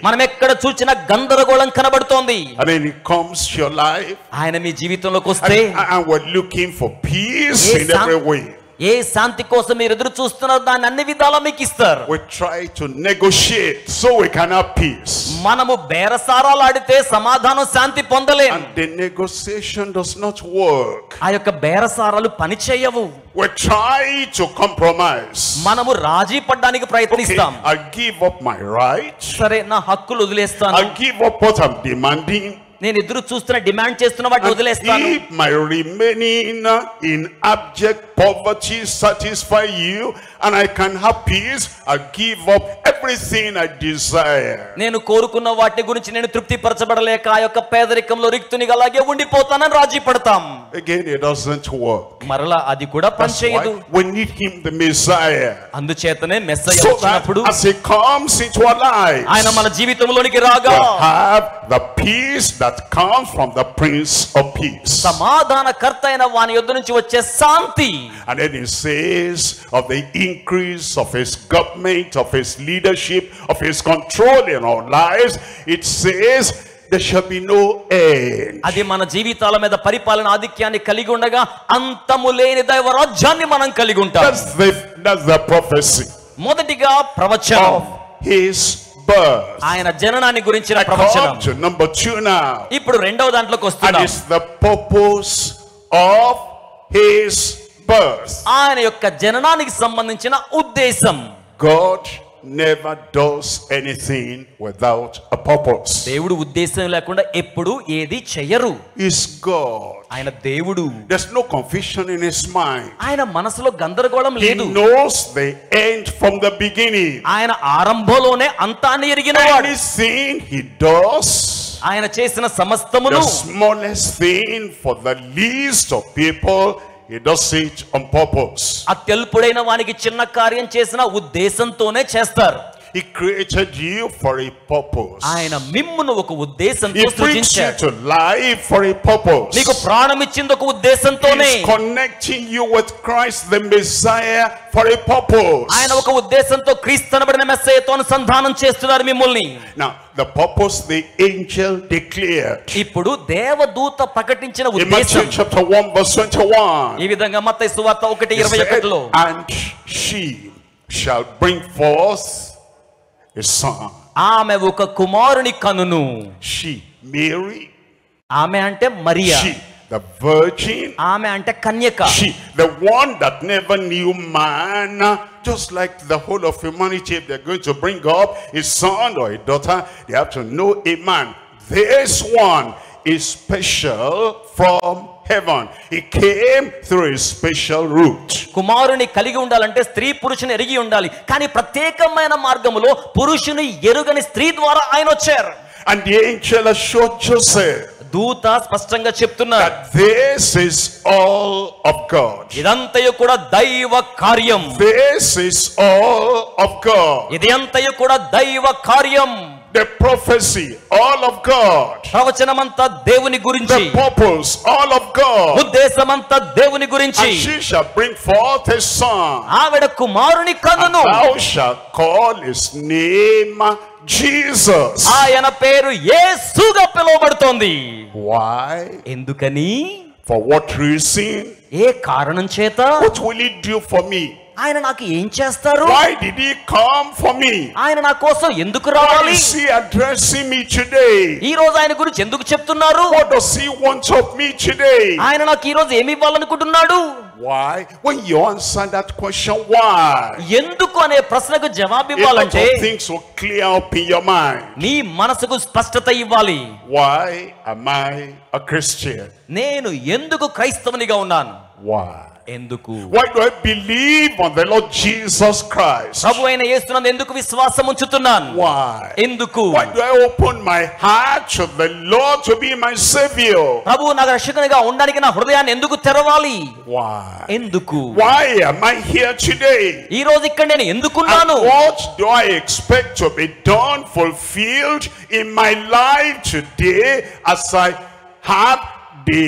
మనం ఎక్కడ చూచినా గందరగోళం కనబడుతోంది. And it comes your life ఆయన మీ జీవితంలోకి వస్తే I am looking for peace in every ఏ శాంతి కోసం మీరు ఎదురు చూస్తున్నారో దాన్ని అన్ని విధాలు మీకు ఇస్తారు. We try to negotiate so we can have peace మనము బేరసారాలు ఆడితే సమాధానం శాంతి పొందలేం and the negotiation does not work ఆ యొక్క బేరసారాలు పని చేయవు. వి ట్రై టు కాంప్రమైజ్ మనము రాజీ పడడానికి ప్రయత్నిస్తాం. I give up my right సరే నా హక్కులు వదిలేస్తాను. I give up what I demanding నేను ఎదురు చూస్తున్న డిమాండ్ చేస్తున్న వాటిని And వదిలేస్తాను if my remaining in abject poverty satisfy you and I can have peace, I give up everything I desire. నేను కోరుకున్న వాటి గురించి నేను తృప్తి పరచబడలేక ఆ యొక్క పేదరికంలో రిక్తునిగా అలాగే ఉండిపోతానని రాజీ పడతాం Again, it doesn't work. మరలా అది కూడా That's పనిచేయదు why we need him, the Messiah. అందుచేతనే మెస్సయ్య So that వచ్చినప్పుడు as he comes into our lives, ఆయన మన జీవితంలోనికి రాగా we'll have the peace that comes from the Prince of Peace. సమాధానకర్త అయిన వాని యొద్ద నుంచి వచ్చే శాంతి And then he says of the increase of his government, of his leadership, of his control in our lives. It says there shall be no end. అది మన జీవితాల మీద పరిపాలన ఆధిక్యాన్ని కలిగి ఉండగా అంతము లేని దైవ రాజ్యాన్ని మనం కలిగి ఉంటాం That's the, that's the prophecy మొదటిగా ప్రవచనం of his birth. ఆయన జననాన్ని గురించిన ప్రవచనం to number two now. ఇప్పుడు రెండవ దాంట్లోకి And వస్తున్నాం it's the purpose of his birth. ఆయన యొక్క జననానికి సంబంధించిన ఉద్దేశం God never does anything without a purpose. దేవుడు ఉద్దేశం లేకుండా ఎప్పుడు ఏది చెయ్యరు He's God. ఆయన దేవుడు There's no confusion in his mind. ఆయన మనసులో గందరగోళం He లేదు knows the end from the beginning. ఆయన ఆరంభంలోనే అంతాన్ని ఎరిగినవాడు Anything he does, ఆయన చేసిన సమస్తమును the smallest thing for the least of people, he does it on purpose. అత్యల్పుడైన వానికి చిన్న కార్యం చేసిన ఉద్దేశంతోనే చేస్తారు He created you for a purpose. ఆయన మిమ్మును ఒక ఉద్దేశంతో He brings you సృజించాడు to life for a purpose. నీకు ప్రాణం ఇచ్చింది ఒక ఉద్దేశంతోనే He's connecting you with Christ the Messiah for a purpose. ఆయన ఒక ఉద్దేశంతో క్రీస్తనబడిన మెస్సయ్యతో అనుసంధానం చేస్తున్నారు మిమ్మల్ని Now, the purpose the angel declared. ఇప్పుడు దేవదూత ప్రకటించిన In ఉద్దేశం Matthew chapter 1 verse 21. ఈ విధంగా మత్తయి సువార్త ఒకటి He ఇరవై said, ఒకటిలో and she shall bring forth a son. ఆమె ఒక కుమారుని కనును She, Mary, ఆమె అంటే మరియా she, the virgin, ఆమె అంటే కన్యక she, the one that never knew man, just like the whole of humanity, if they're going to bring up a son or a daughter, they have to know a man. This one is special from heaven. He came through a special route. కుమారుని కలిగి ఉండాలంటే స్త్రీ పురుషుని ఎరిగి ఉండాలి కానీ ప్రత్యేకమైన మార్గములో పురుషుని ఎరుగని స్త్రీ ద్వారా ఆయన వచ్చారు And the angel assured Joseph దూత స్పష్టంగా చెప్తున్నారు that this is all of God. ఇదంతయు కూడా దైవ కార్యం This is all of God. ఇది అంతయు కూడా దైవ కార్యం The prophecy, all of God. ప్రవచనమంతా దేవుని గురించి The purpose, all of God. ఉద్దేశమంతా దేవుని గురించి And she shall bring forth a son. ఆవిడ కుమారుని కనును thou shalt call his name Jesus. ఆయన పేరు యేసుగా పిలువబడుతోంది Why? ఎందుకని For what reason? ఏ కారణం చేత What will he do for me? ఆయన నాకు ఏం చేస్తారు? Why did he come for me ఆయన నా కోసం ఎందుకు రావాలి? హి అడ్రెస్ మీ టుడే ఈ రోజు ఆయన గురించి ఎందుకు చెప్తున్నారు? What does he want of me today ఆయన నాకు ఈ రోజు ఏమి ఇవ్వాలనుకుంటున్నాడు? Why? When you answer that question why? ఎందుకు అనే ప్రశ్నకు జవాబు ఇవ్వాలంటే things will clear up in your mind. నీ మనసుకు స్పష్టత ఇవ్వాలి. Why am i a christian? నేను ఎందుకు క్రైస్తవునిగా ఉన్నాను Why? ఎందుకు Why do I believe on the Lord Jesus Christ? ప్రభు అయిన యేసునందు ఎందుకు విశ్వాసం ఉంచుతున్నాను Why? ఎందుకు Why do I open my heart to the Lord to be my Savior? ప్రభు నాకు రక్షకునిగా ఉండడానికి నా హృదయాన్ని ఎందుకు తెరవాలి Why? ఎందుకు Why am I here today? ఈ రోజు ఇక్కడ నేను And ఎందుకున్నాను what do I expect to be done, fulfilled in my life today as I have be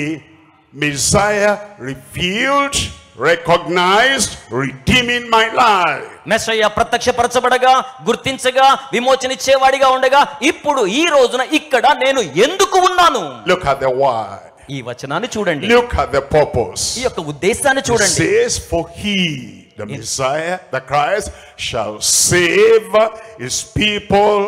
Messiah revealed, recognized, redeeming my life. Messiah ప్రత్యక్షపరచబడగా గుర్తించగా విమోచన ఇచ్చేవాడిగా ఉండగా ఇప్పుడు ఈ రోజున ఇక్కడ నేను ఎందుకు ఉన్నాను? లుక్ అట్ ద వై ఈ వచనాన్ని చూడండి. లుక్ అట్ ద పర్పస్ ఈ యొక్క ఉద్దేశాన్ని చూడండి. Says for he the Messiah the Christ shall save his people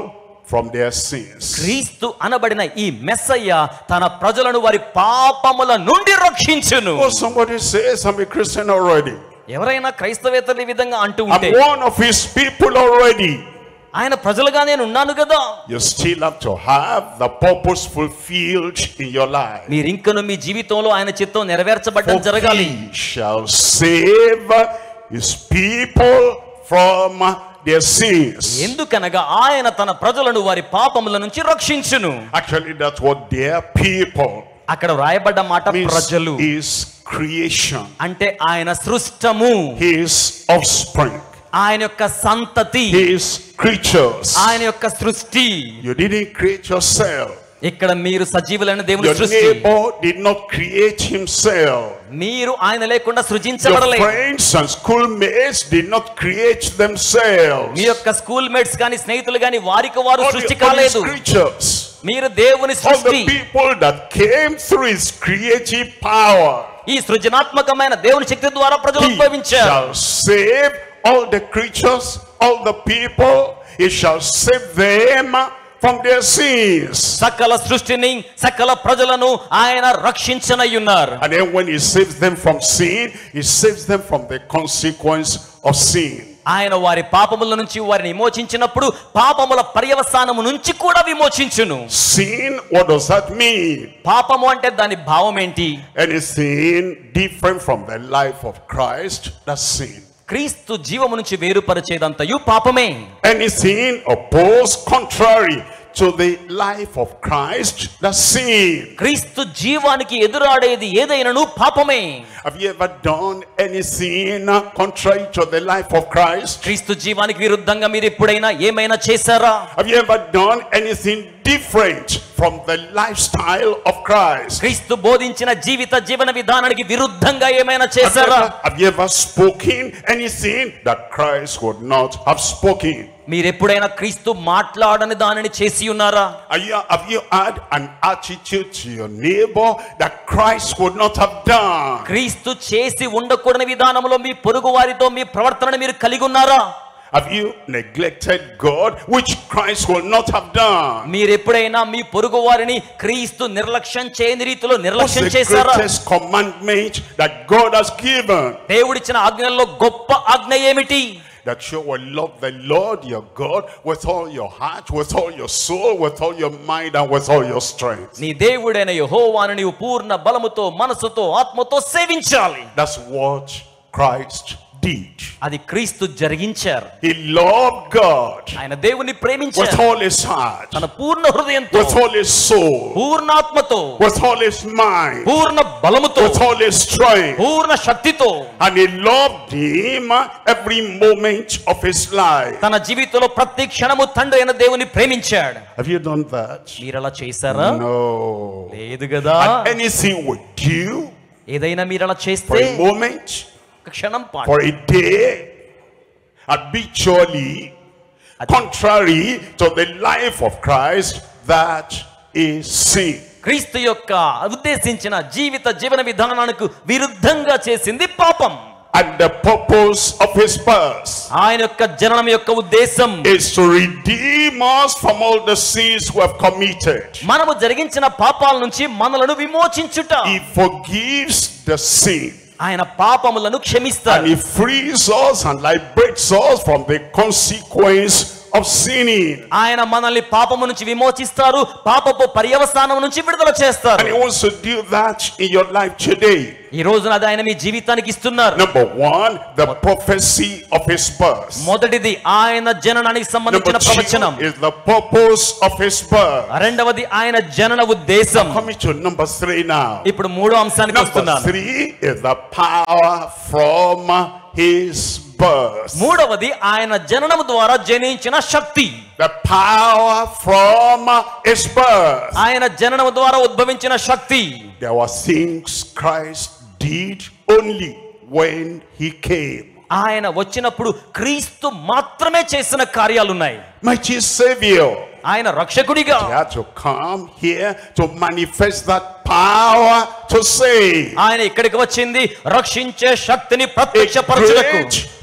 from their sins. క్రీస్తు అనబడిన ఈ మెస్సయ్య తన ప్రజలను వారి పాపముల నుండి రక్షించును Oh, somebody says, I'm a Christian already. ఎవరైనా క్రైస్తవేతలు ఈ విధంగా అంటూ ఉంటే I'm one of his people already. ఆయన ప్రజలుగా నేను ఉన్నాను కదా You still have to have the purpose fulfilled in your life. మీరు ఇంకను మీ జీవితంలో ఆయన చిత్తం నెరవేర్చబడ్డం జరగాలి shall save his people from ఎందుకనగా ఆయన తన ప్రజలను వారి పాపముల నుంచి రక్షించును. అక్కడ రాయబడ్డ మాట ప్రజలు. క్రియేషన్ అంటే ఆయన సృష్టము. ఆయన యొక్క సంతతి. క్రీచర్స్ ఆయన యొక్క సృష్టి. క్రియేట్ యువర్ ఇక్కడ మీరు సజీవులైన దేవుని సృష్టి. క్రియేట్ హింసెల్ఫ్ మీరు ఆయన లేకుండా సృజించబడలేదు. Friends and schoolmates did not create themselves మీ యొక్క స్కూల్ మేట్స్ గాని స్నేహితులు గాని వారికి వారు సృష్టి కాలేదు. మీరు దేవుని సృష్టి. People that came through his creative power ఈ సృజనాత్మకమైన దేవుని శక్తి ద్వారా ప్రజలు ఉద్భవించారు. Save all the creatures all the people he shall save them from their sins. సకల సృష్టిని సకల ప్రజలను ఆయన రక్షించనయ్యున్నారు And then when he saves them from sin, he saves them from the consequence of sin. ఆయన వారి పాపముల నుంచి వారిని విమోచించినప్పుడు పాపముల పర్యవసానము నుంచి కూడా విమోచించును Sin, what does that mean? పాపము అంటే దాని భావం ఏంటి Anything different from the life of Christ, that's sin. క్రీస్తు జీవము నుంచి వేరుపరిచేదంతయు పాపమే. ఎనీ ఈ sin oppose contrary to the life of Christ the sin క్రీస్తు జీవానికి ఎదురాడేది ఏదైనాను పాపమే. Have you ever done any sin contrary to the life of Christ క్రీస్తు జీవానికి విరుద్ధంగా మీరు ఎప్పుడైనా ఏమైనా చేశారా? Have you ever done any sin different from the lifestyle of Christ? క్రీస్తు బోధించిన జీవిత జీవన విధానానికి విరుద్ధంగా ఏమైనా చేశారా have you ever spoken anything that Christ would not have spoken? మీరు ఎప్పుడైనా క్రీస్తు మాట్లాడని దానిని చేసి ఉన్నారా Are you, have you had an attitude to your neighbor that Christ would not have done? క్రీస్తు చేసి ఉండకూడని విధానంలో మీ పొరుగు వారితో మీ ప్రవర్తనను మీరు కలిగి ఉన్నారా Have you neglected God, which Christ will not have done? మీరు ఎప్పుడైనా మీ పొరుగు వారిని క్రీస్తు నిర్లక్ష్యం చేయని రీతిలో What's నిర్లక్ష్యం the చేశారా greatest commandment that God has given? దేవుడిచ్చిన ఆజ్ఞల్లో గొప్ప ఆజ్ఞ ఏమిటి That you will love the Lord your God with all your heart, with all your soul, with all your mind, and with all your strength. నీ దేవుడైన యెహోవాను నీవు పూర్ణ బలముతో మనసుతో ఆత్మతో సేవించాలి That's what Christ did. అది క్రీస్తు జరిగించారు He loved God ఆయన దేవుని with ప్రేమించారు all his heart, తన పూర్ణ హృదయంతో with all his soul, పూర్ణాత్మతో with all his mind, పూర్ణ బలముతో with all his strength. పూర్ణ శక్తితో And he loved him every moment of his life. తన జీవితంలో ప్రతి క్షణము తండ్రి అయిన దేవుని ప్రేమించాడు Have you done that? మీరు అలా చేశారా No. లేదు కదా And anything we do ఏదైనా మీరు అలా for చేస్తే a moment, ఒక క్షణం పాటు for a day, habitually, contrary to the life of Christ, that is sin. క్రీస్తు యొక్క ఉద్దేశించిన జీవిత జీవన విధానానికి విరుద్ధంగా చేసింది పాపం And the purpose of his birth ఆయన యొక్క జననం యొక్క ఉద్దేశం is to redeem us from all the sins we have committed. మనము జరిగించిన పాపాల నుంచి మనలను విమోచించుట He forgives the sin. ఆయన పాపములను And క్షమిస్తారు he frees us and liberates us from the consequence of sinning. ఆయన మనల్ని పాపము నుంచి విమోచిస్తారు పాపపు పర్యవసానం నుంచి విడుదల And చేస్తారు he wants to do that in your life today. ఈ రోజున అది ఆయన మీ జీవితానికి ఇస్తున్నారు Number one, the prophecy of his birth. మొదటిది ఆయన జననానికి Number సంబంధించిన ప్రవచనం is the purpose of his birth. రెండవది ఆయన జనన ఉద్దేశం Coming to number three now. ఇప్పుడు మూడో అంశానికి Number వస్తున్నాను three is the power from his birth. మూడవది ఆయన జననము ద్వారా జనించిన శక్తి The power from his birth. ఆయన జననము ద్వారా ఉద్భవించిన శక్తి There were things Christ did only when he came. ఆయన వచ్చినప్పుడు క్రీస్తు మాత్రమే చేసిన కార్యాలున్నాయి Mighty Savior. ఆయన రక్షకుడిగా. Yeah to come here to manifest that power to say ఆయన ఇక్కడికి వచ్చింది రక్షించే శక్తిని ప్రత్యక్షపరచుటకు.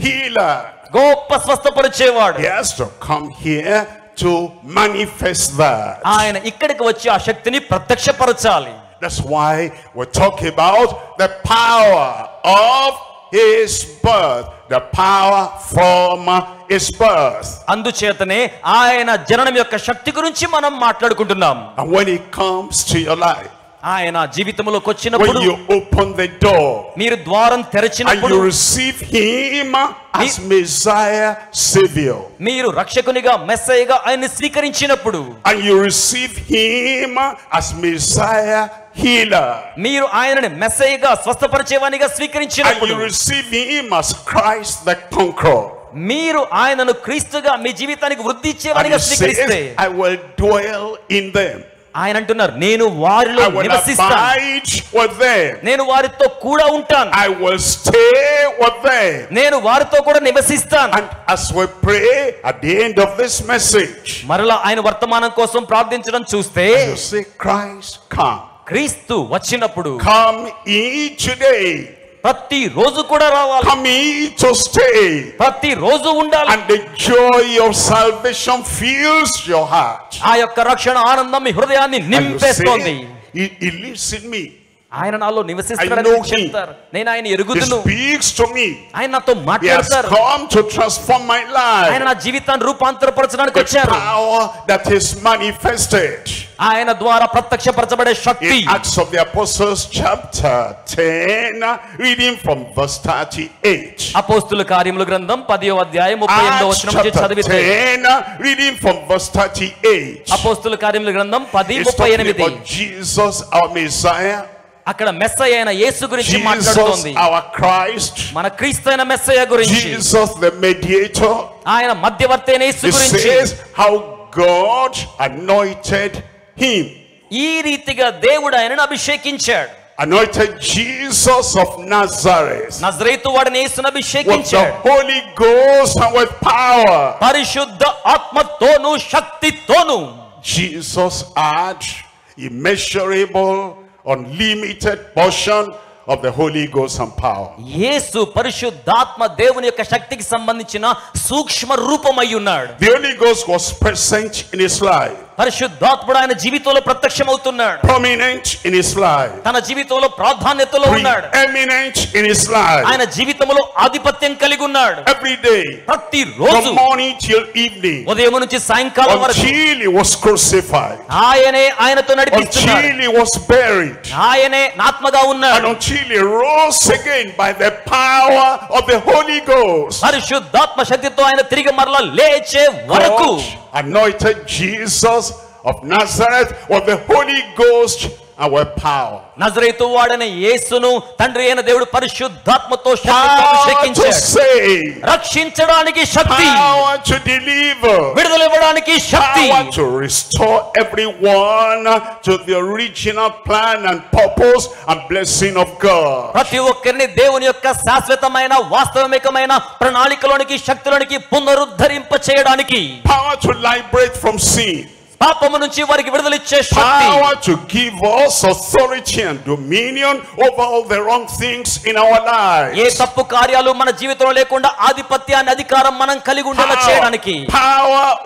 హీలర్ గొప్ప స్వస్థపరిచేవాడు. Has to come here to manifest that ఆయన ఇక్కడికి వచ్చి ఆ శక్తిని ప్రత్యక్ష పరచాలి that's why we talk about the power of his birth, the power from his birth. అందుచేతనే ఆయన జననం యొక్క శక్తి గురించి మనం మాట్లాడుకుంటున్నాం And when he comes to your life, ఆయన జీవితంలోకి వచ్చినప్పుడు you open the door మీరు ద్వారం తెరిచినప్పుడు you receive him as Messiah Savior, మీరు రక్షకునిగా మెస్సయ్యగా ఆయన్ని స్వీకరించినప్పుడు and you receive him as Messiah healer. మీరు ఆయనని స్వస్థపరిచేవానిగా స్వీకరించినప్పుడు you receive him as Christ మీరు ఆయనను క్రీస్తుగా మీ జీవితానికి వృద్ధి ఇచ్చేవానిగా స్వీకరిస్తే ఆయన అంటున్నారు నేను వారిలో నివసిస్తాను. నేను వారితో కూడా ఉంటాను. ఐ విల్ స్టే విత్ నేను వారితో కూడా నివసిస్తాను. మరలా ఆయన వర్తమానం కోసం ప్రార్థించడం చూస్తే క్రైస్ట్ క్రీస్తు వచ్చినప్పుడు కమ్ ఈచ్ డే ప్రతి రోజు కూడా రావాలి. కమ్ ఈచ్ స్టే ప్రతి రోజు ఉండాలి. And joy your salvation feels ఆ యొక్క రక్షణ ఆనందం హృదయాన్ని నింపేస్తోంది. ఇట్ లివ్స్ మీ ఆయన నాలో I నివసిస్తాడని know మీరు చెప్తారు నేను ఆయన He ఎరుగుదును speaks to me. ఆయన నాతో He has మాట్లాడతారు come to transform my ఆయన life. నా జీవితాన్ని రూపాంతరపరచడానికి The వచ్చారు power that is manifested. ఆయన ద్వారా ప్రత్యక్షపరచబడే శక్తి In Acts of the Apostles, chapter 10, reading from verse 38. అపోస్తుల కార్యముల గ్రంథం పదియో అధ్యాయం ముప్పై ఎనిమిదో Acts వచనం నుంచి chapter చదివితే 10, reading from verse 38. అపోస్తుల కార్యముల గ్రంథం పది It's ముప్పై talking ఎనిమిది about Jesus, our Messiah, అక్కడ మెస్సయ్య అయిన యేసు గురించి Jesus, మాట్లాడుతోంది our Christ, మన క్రీస్తైన మెస్సయ్య గురించి Jesus, the mediator. ఆయన మధ్యవర్తి అయిన యేసు It గురించి says how God anointed him. ఈ రీతిగా దేవుడు ఆయనను అభిషేకించాడు Anointed Jesus of Nazareth నజరేతు వాడిని యేసును with the అభిషేకించాడు Holy Ghost and with power. పరిశుద్ధ ఆత్మతోను శక్తితోను Jesus had immeasurable, unlimited portion of the Holy Ghost and power. యేసు పరిశుద్ధాత్మ దేవుని యొక్క శక్తికి సంబంధించిన సూక్ష్మ రూపమై ఉన్నాడు The Holy Ghost was present in his life, పరిశుద్ధాత్ముడు ఆయన జీవితంలో ప్రత్యక్షం అవుతున్నాడు తన జీవితంలో ప్రాధాన్యతలో ఉన్నాడు. ఆయన జీవితంలో ఆధిపత్యం కలిగి ఉన్నాడు. ఎవ్రీడే ప్రతి రోజు ఈవినింగ్ ఉదయం నుంచి సాయంకాలం వరకు ఆయనే ఆయనతో నడిపిస్తున్నాడు. ఆయనే నాత్మగా ఉన్నాడు. పరిశుద్ధాత్మ శక్తితో ఆయన తిరిగి మరలా లేచే వరకు Anointed Jesus of Nazareth with the Holy Ghost and with power. నజరేతు వాడైన యేసును తండ్రి అయిన దేవుడు పరిశుద్ధాత్మతో శక్తితో Power to అభిషేకించాడు save, రక్షించడానికి శక్తి power to deliver, విడుదల ఇవ్వడానికి శక్తి power to restore everyone to the original plan and purpose and blessing of God. ప్రతి ఒక్కరిని దేవుని యొక్క శాశ్వతమైన వాస్తవికమైన ప్రణాళికలోనికి శక్తిలోనికి పునరుద్ధరింప చేయడానికి Power to liberate from sin. పాపము నుంచి వారికి విడుదల ఇచ్చే శక్తి. Power to give us authority and dominion ఏ తప్పు కార్యాలు మన జీవితంలో లేకుండా ఆధిపత్యాన్ని అధికారం మనం కలిగి ఉండాల చేయడానికి.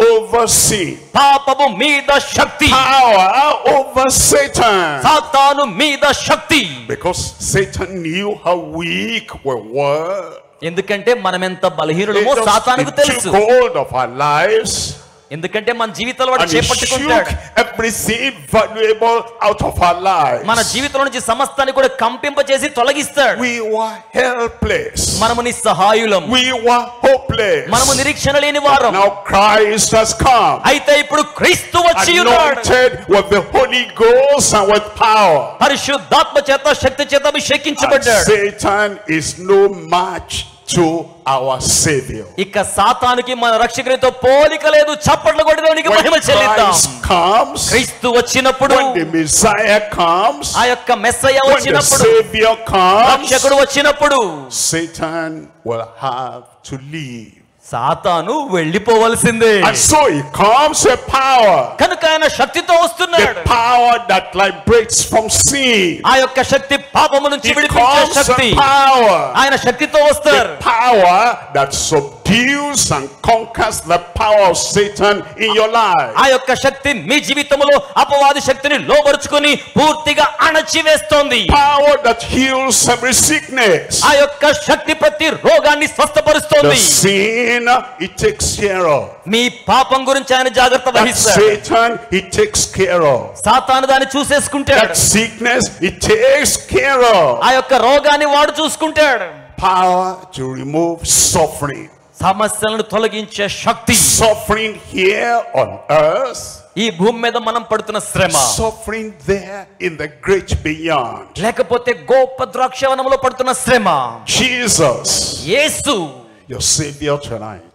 ఓవర్ సీ పాపము మీద శక్తి. పవర్ ఓవర్ సాతాన్ సాతాను మీద శక్తి. Because Satan knew how weak we were ఎందుకంటే మనం ఎంత బలహీనులమో సాతానుకు తెలుసు. ఎందుకంటే మన జీవితంలో వాడు చేపట్టుకుంటాడు. ఎవ్రీ సీన్ వాల్యుయబుల్ మన జీవితంలో నుంచి సమస్తాన్ని కూడా కంపింప చేసి తొలగిస్తాడు. వి వర్ హెల్ప్లెస్ మనము నిస్సహాయులం. వి వర్ హోప్లెస్ మనము నిరీక్షణ లేని వారం. నౌ క్రైస్ట్ హస్ అయితే ఇప్పుడు క్రీస్తు వచ్చి ఉన్నాడు. విత్ ది హోలీ పరిశుద్ధాత్మ చేత శక్తి చేత అభిషేకించబడ్డాడు. Satan no match to our Savior. ఇక సాతానికి మన రక్షకునితో పోలిక లేదు చప్పట్లు కొట్టి దేవునికి మహిమ చెల్లిద్దాం comes, క్రీస్తు వచ్చినప్పుడు when the Messiah comes, ఆ యొక్క the వచ్చినప్పుడు Savior comes, రక్షకుడు వచ్చినప్పుడు Satan will have to leave. సాతాను వెళ్ళిపోవలసిందే. So he comes a power కనుక ఆయన శక్తితో వస్తున్నాడు. The power that liberates from see ఆ యొక్క శక్తి పాపము నుంచి విడిపించే శక్తి. ఆయన శక్తితో వస్తారు. Power that so subdues and conquers the power of Satan in your life. ఆ యొక్క శక్తి మీ జీవితంలో అపవాది శక్తిని లోబరుచుకుని పూర్తిగా అణచివేస్తోంది Power that heals every sickness. ఆ యొక్క శక్తి ప్రతి రోగాన్ని The స్వస్థపరుస్తోంది sin he takes care of. మీ పాపం గురించి ఆయన జాగ్రత్త That వహిస్తాడు Satan he takes care of. సాతాను దాన్ని చూసేసుకుంటాడు That sickness he takes care of. ఆ యొక్క రోగాన్ని వాడు చూసుకుంటాడు Power to remove suffering. సమస్యలను తొలగించే శక్తి. సఫరింగ్ హియర్ ఆన్ ఎర్త్ ఈ భూమి మీద మనం పడుతున్న శ్రమ. Suffering there in the great beyond లేకపోతే గోప ద్రాక్షవనంలో పడుతున్న శ్రమ. Jesus Yesu. Your saviour tonight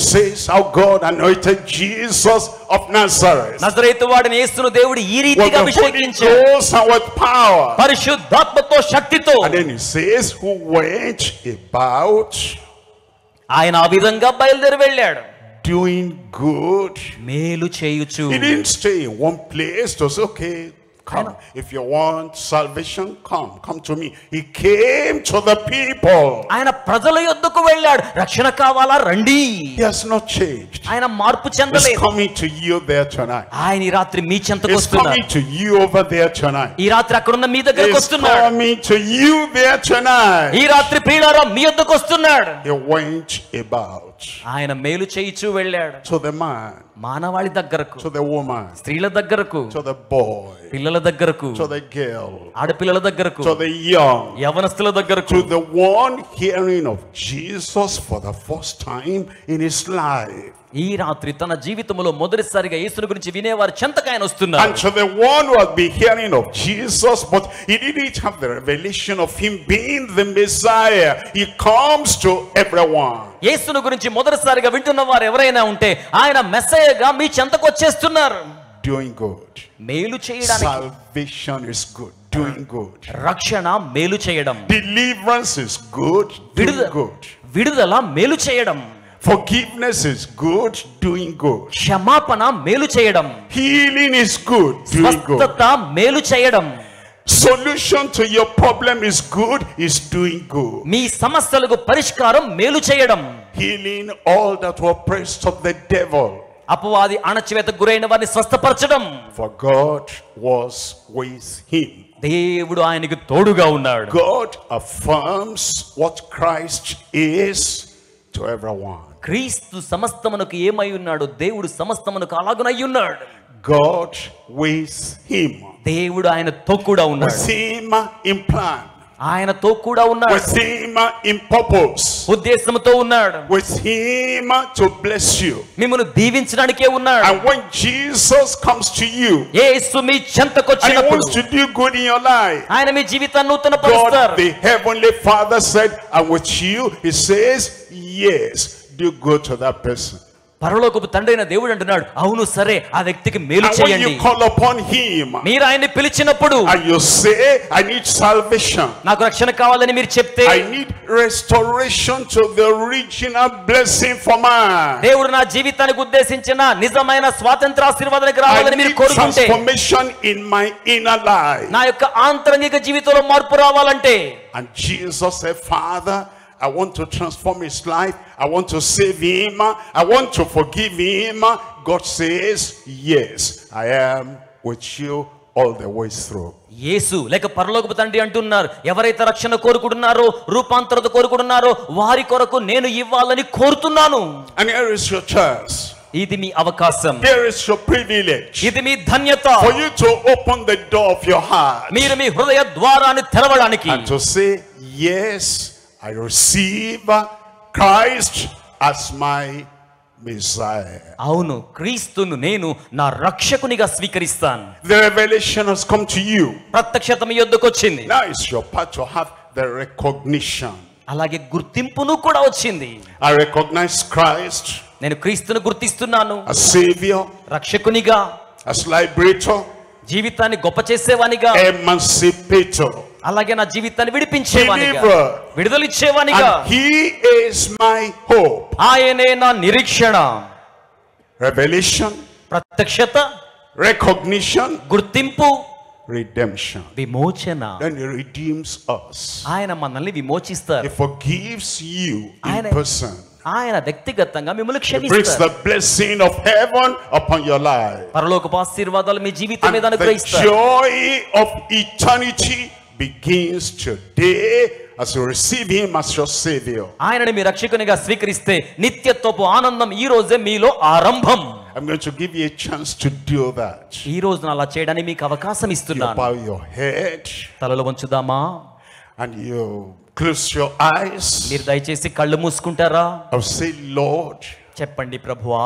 It says how God anointed Jesus of Nazareth నజరేతు వాడిని యేసును దేవుడు ఈ with రీతిగా the అభిషేకించాడు Ghost and with power. పరిశుద్ధాత్మతో శక్తితో And then he says, who went about ఆయన ఆ విధంగా బయలుదేరి వెళ్ళాడు doing good. మేలు చేయుచు He didn't stay in one place to say, okay, come. If you want salvation, come. Come to me. He came to the people. ఆయన ప్రజల యొద్దకు వెళ్ళాడు రక్షణ కావాలా రండి He has not changed. ఆయన మార్పు He's చెందలేదు coming to you there tonight. ఆయన ఈ రాత్రి మీ చెంతకు He's వస్తున్నాడు coming to you over there tonight. ఈ రాత్రి అక్కడున్న మీ దగ్గరకు He's వస్తున్నాడు coming to you there tonight. ఈ రాత్రి ప్రియులారా మీ యొద్దకు వస్తున్నాడు He went about ఆయన మేలు చేయిచు వెళ్ళాడు to the man, మానవాళి దగ్గరకు స్త్రీల దగ్గరకు పిల్లల దగ్గరకు ఆడపిల్లల దగ్గరకు యవనస్తుల దగ్గరకు. ఈ రాత్రి తన జీవితంలో మొదటిసారిగా యేసుని గురించి వినే వారు చెంతకాయన వస్తున్నారు. And so the one who has been hearing of Jesus but he did each have the revelation of him being the Messiah he comes to everyone యేసుని గురించి మొదటిసారిగా వింటున్న వారు ఎవరైనా ఉంటే ఆయన మెస్సయ మెస్సయ్యగా మీ చెంతకు వచ్చేస్తున్నారు Doing good. మేలు చేయడానికి Salvation is good. Doing good. రక్షణ మేలు చేయడం is good. Doing విడుదల good. విడుదల మేలు చేయడం Forgiveness is good. Doing good. క్షమాపణ మేలు చేయడం Healing is good. Doing good. స్వస్థత మేలు చేయడం Solution to your problem is good. Is doing good. మీ సమస్యలకు పరిష్కారం మేలు చేయడం Healing all that were oppressed of the devil. అపవాది అణచివేత గురైన వారిని స్వస్థపరచడం For God was with him. దేవుడు ఆయనకి తోడుగా ఉన్నాడు God affirms what Christ is to everyone. క్రీస్తు సమస్తమునకు ఏమై ఉన్నాడు దేవుడు సమస్తమునకు అలాగునై ఉన్నాడు God with him. దేవుడు ఆయనతో కూడా ఉన్నాడు in plan. ఆయనతో కూడా ఉన్నాడు With him in purpose. ఉద్దేశంతో ఉన్నాడు With him to bless you. మిమ్మల్ని దీవించడానికే ఉన్నాడు And when Jesus comes to you Yesu me and he చెంతకొచ్చినప్పుడు wants to do good in your life, ఆయన మీ జీవితాన్ని నూతన God పరుస్తారు the heavenly Father said, and with you, he says, yes, do good to that person. పరలోకపు తండ్రైన దేవుడు అంటున్నాడు అవును సరే ఆ వ్యక్తికి మేలు చేయండి. యు కాల్ మీరు ఆయన్ని పిలిచినప్పుడు I say I need salvation నాకు రక్షణ కావాలని మీరు చెప్తే ఐ దేవుడు నా జీవితానికి ఉద్దేశించిన నిజమైన స్వాతంత్ర ఆశీర్వాదానికి రావాలని మీరు కోరుకుంటే ఇన్ మై ఇన్నర్ లైఫ్ నా యొక్క ఆంతరంగిక జీవితంలో మార్పు రావాలంటే and Jesus a father I want to transform his life. I want to save him. I want to forgive him. God says, Yes, I am with you all the way through. యేసు లేక పరలోకపు తండ్రి అంటున్నారు ఎవరైతే రక్షణ కోరుకుంటున్నారో రూపాంతరత కోరుకుంటున్నారో వారి కొరకు నేను ఇవ్వాలని కోరుతున్నాను And here is your chance. ఇది మీ అవకాశం Here is your privilege ఇది మీ ధన్యత for you to open the door of your heart మీరు మీ హృదయ ద్వారాన్ని తెరవడానికి and to say, Yes, I receive Christ as my Messiah. అవును క్రీస్తును నేను నా రక్షకునిగా స్వీకరిస్తాను The revelation has come to you. ప్రత్యక్షత మీ యొద్దకు వచ్చింది Now it's your part to have the recognition. అలాగే గుర్తింపును కూడా వచ్చింది I recognize Christ నేను క్రీస్తును గుర్తిస్తున్నాను as Savior, రక్షకునిగా as liberator, జీవితాన్ని గొప్ప చేసేవానిగా emancipator. అలాగే నా జీవితాన్ని విడిపించేవానిగా. విడుదలిచ్చేవానిగా And He is my hope. ఆయనే నా నిరీక్షణ Revelation, ప్రత్యక్షత recognition, గుర్తింపు redemption. విమోచన Then He redeems us. ఆయన మనల్ని విమోచిస్తారు He forgives you in person. ఆయన వ్యక్తిగతంగా మిమ్మల్ని He brings క్షమిస్తారు the blessing of heaven upon your life. పరలోకపు ఆశీర్వాదాలు మీ జీవితం మీద the అనుగ్రహిస్తారు joy of eternity begins today as you receive Him as your Savior. ఆయనని మీ రక్షకునిగా స్వీకరిస్తే నిత్యత్వపు ఆనందం ఈ రోజే మీలో ఆరంభం I'm going to give you a chance to do that. ఈ రోజున అలా చేయడానికి మీకు అవకాశం You ఇస్తున్నాను bow your head తలలో వంచుదామా and you close your eyes. మీరు దయచేసి కళ్ళు మూసుకుంటారా I'll say, Lord, చెప్పండి ప్రభువా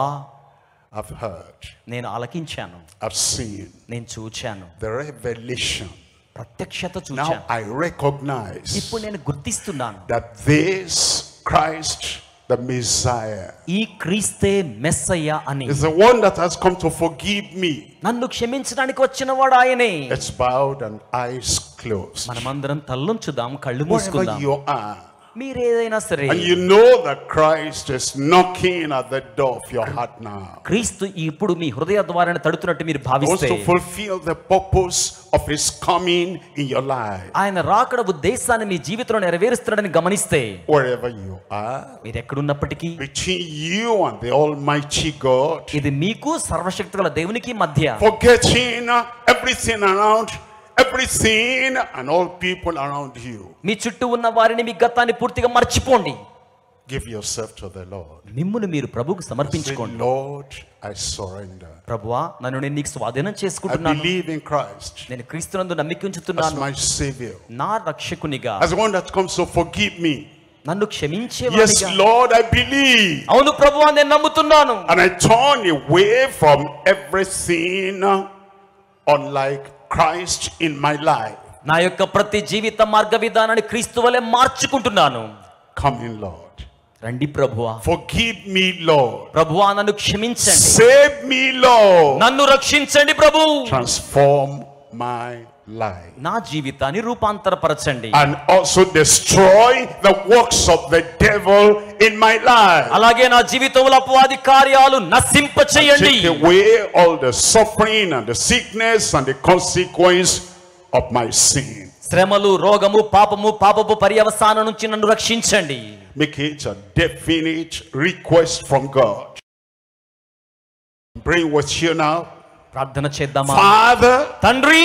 I've heard, నేను ఆలకించాను I've seen నేను చూచాను the revelation. ప్రత్యక్షత Now చూచాను I recognize ఇప్పుడు నేను గుర్తిస్తున్నాను that this Christ, the Messiah, ఈ క్రీస్తే మెస్సయ్య అని is the one that has come to forgive me. నన్ను క్షమించడానికి వచ్చిన వాడు ఆయనే It's bowed and eyes closed. మనమందరం తల్లుంచుదాం కళ్ళు Wherever మూసుకుందాం you are, మీరు ఏదైనా సరే and you know the Christ is knocking at the door of your heart now క్రీస్తు ఇప్పుడు మీ హృదయ ద్వారాన్ని తడుతున్నట్టు మీరు భావిస్తే to fulfil the purpose of his coming in your life ఆయన రాకడ ఉద్దేశాన్ని మీ జీవితంలో నెరవేరుస్తాడని గమనిస్తే వాట్ ఎవర్ యు ఆర్ మీరు ఎక్కడ ఉన్నప్పటికీ which you are the almighty God ఇది మీకు సర్వశక్తిగల దేవునికి మధ్య forget everything around everything and all people around you. మీ చుట్టూ ఉన్న వారిని మీ గతాన్ని పూర్తిగా మర్చిపోండి Give yourself to the Lord. మిమ్మును మీరు ప్రభుకు Say, సమర్పించుకోండి Lord, I surrender. ప్రభువా నన్ను నేను నీకు స్వాధీనం I చేసుకుంటున్నాను believe in Christ నేను క్రీస్తునందు నమ్మిక as ఉంచుతున్నాను my Savior, నా రక్షకునిగా as the one that comes to forgive me. నన్ను Yes, క్షమించేవాడిగా Lord, I believe. అవును ప్రభువా నేను నమ్ముతున్నాను And I turn away from everything unlike Christ in my life. నా యొక్క ప్రతి జీవిత మార్గ విధానాన్ని క్రీస్తు వలె మార్చుకుంటున్నాను Come in, Lord. రండి ప్రభువా Forgive me, Lord. ప్రభువా నన్ను క్షమించండి Save me, Lord. నన్ను రక్షించండి ప్రభు Transform my life. నా జీవితాన్ని రూపాంతరపరచండి And also destroy the works of the devil in my life. అలాగే నా జీవితంలో అపవాది కార్యాలు నశింప చేయండి Take away all the suffering and the sickness and the consequence of my sin. శ్రమలు రోగము పాపము పాపపు పర్యవసానం నుంచి నన్ను రక్షించండి Make it a definite request from God. Bring with you now. ప్రార్థన చేద్దామా Father, తండ్రి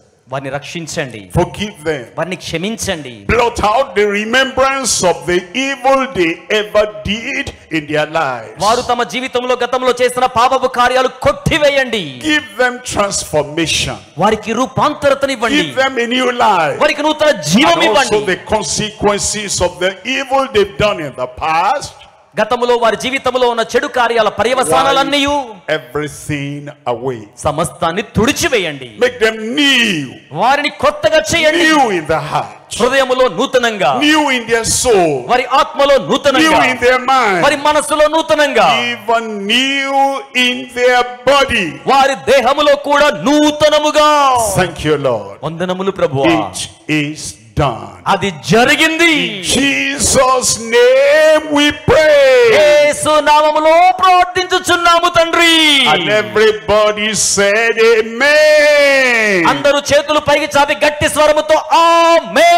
వారిని రక్షించండి Forgive them. వారిని క్షమించండి Blot out the remembrance of the evil they ever did in their lives. వారు తమ జీవితంలో గతంలో చేసిన పాపపు కార్యాలు కొట్టివేయండి Give them transformation. వారికి రూపాంతరతనివ్వండి Give them a new life. వారికి నూతన జీవం And ఇవ్వండి also the consequences of the evil they've done in the past. గతములో వారి జీవితంలో ఉన్న చెడు కార్యాల పర్యవసానాలన్నీ Everything away. సమస్తాన్ని తుడిచివేయండి Make them new. వారిని కొత్తగా చేయండి New in the heart. హృదయములో నూతనంగా New in their soul. వారి ఆత్మలో నూతనంగా in their mind. వారి మనస్సులో నూతనంగా Even new in their body. వారి దేహములో కూడా నూతనముగా you, Lord. వందనములు ప్రభువా It is done. అది జరిగింది Jesus' name we pray. యేసు నామములో ప్రార్థించుచున్నాము తండ్రి And everybody said, Amen. అందరూ చేతులు పైకి చాపి గట్టి స్వరముతో ఆమె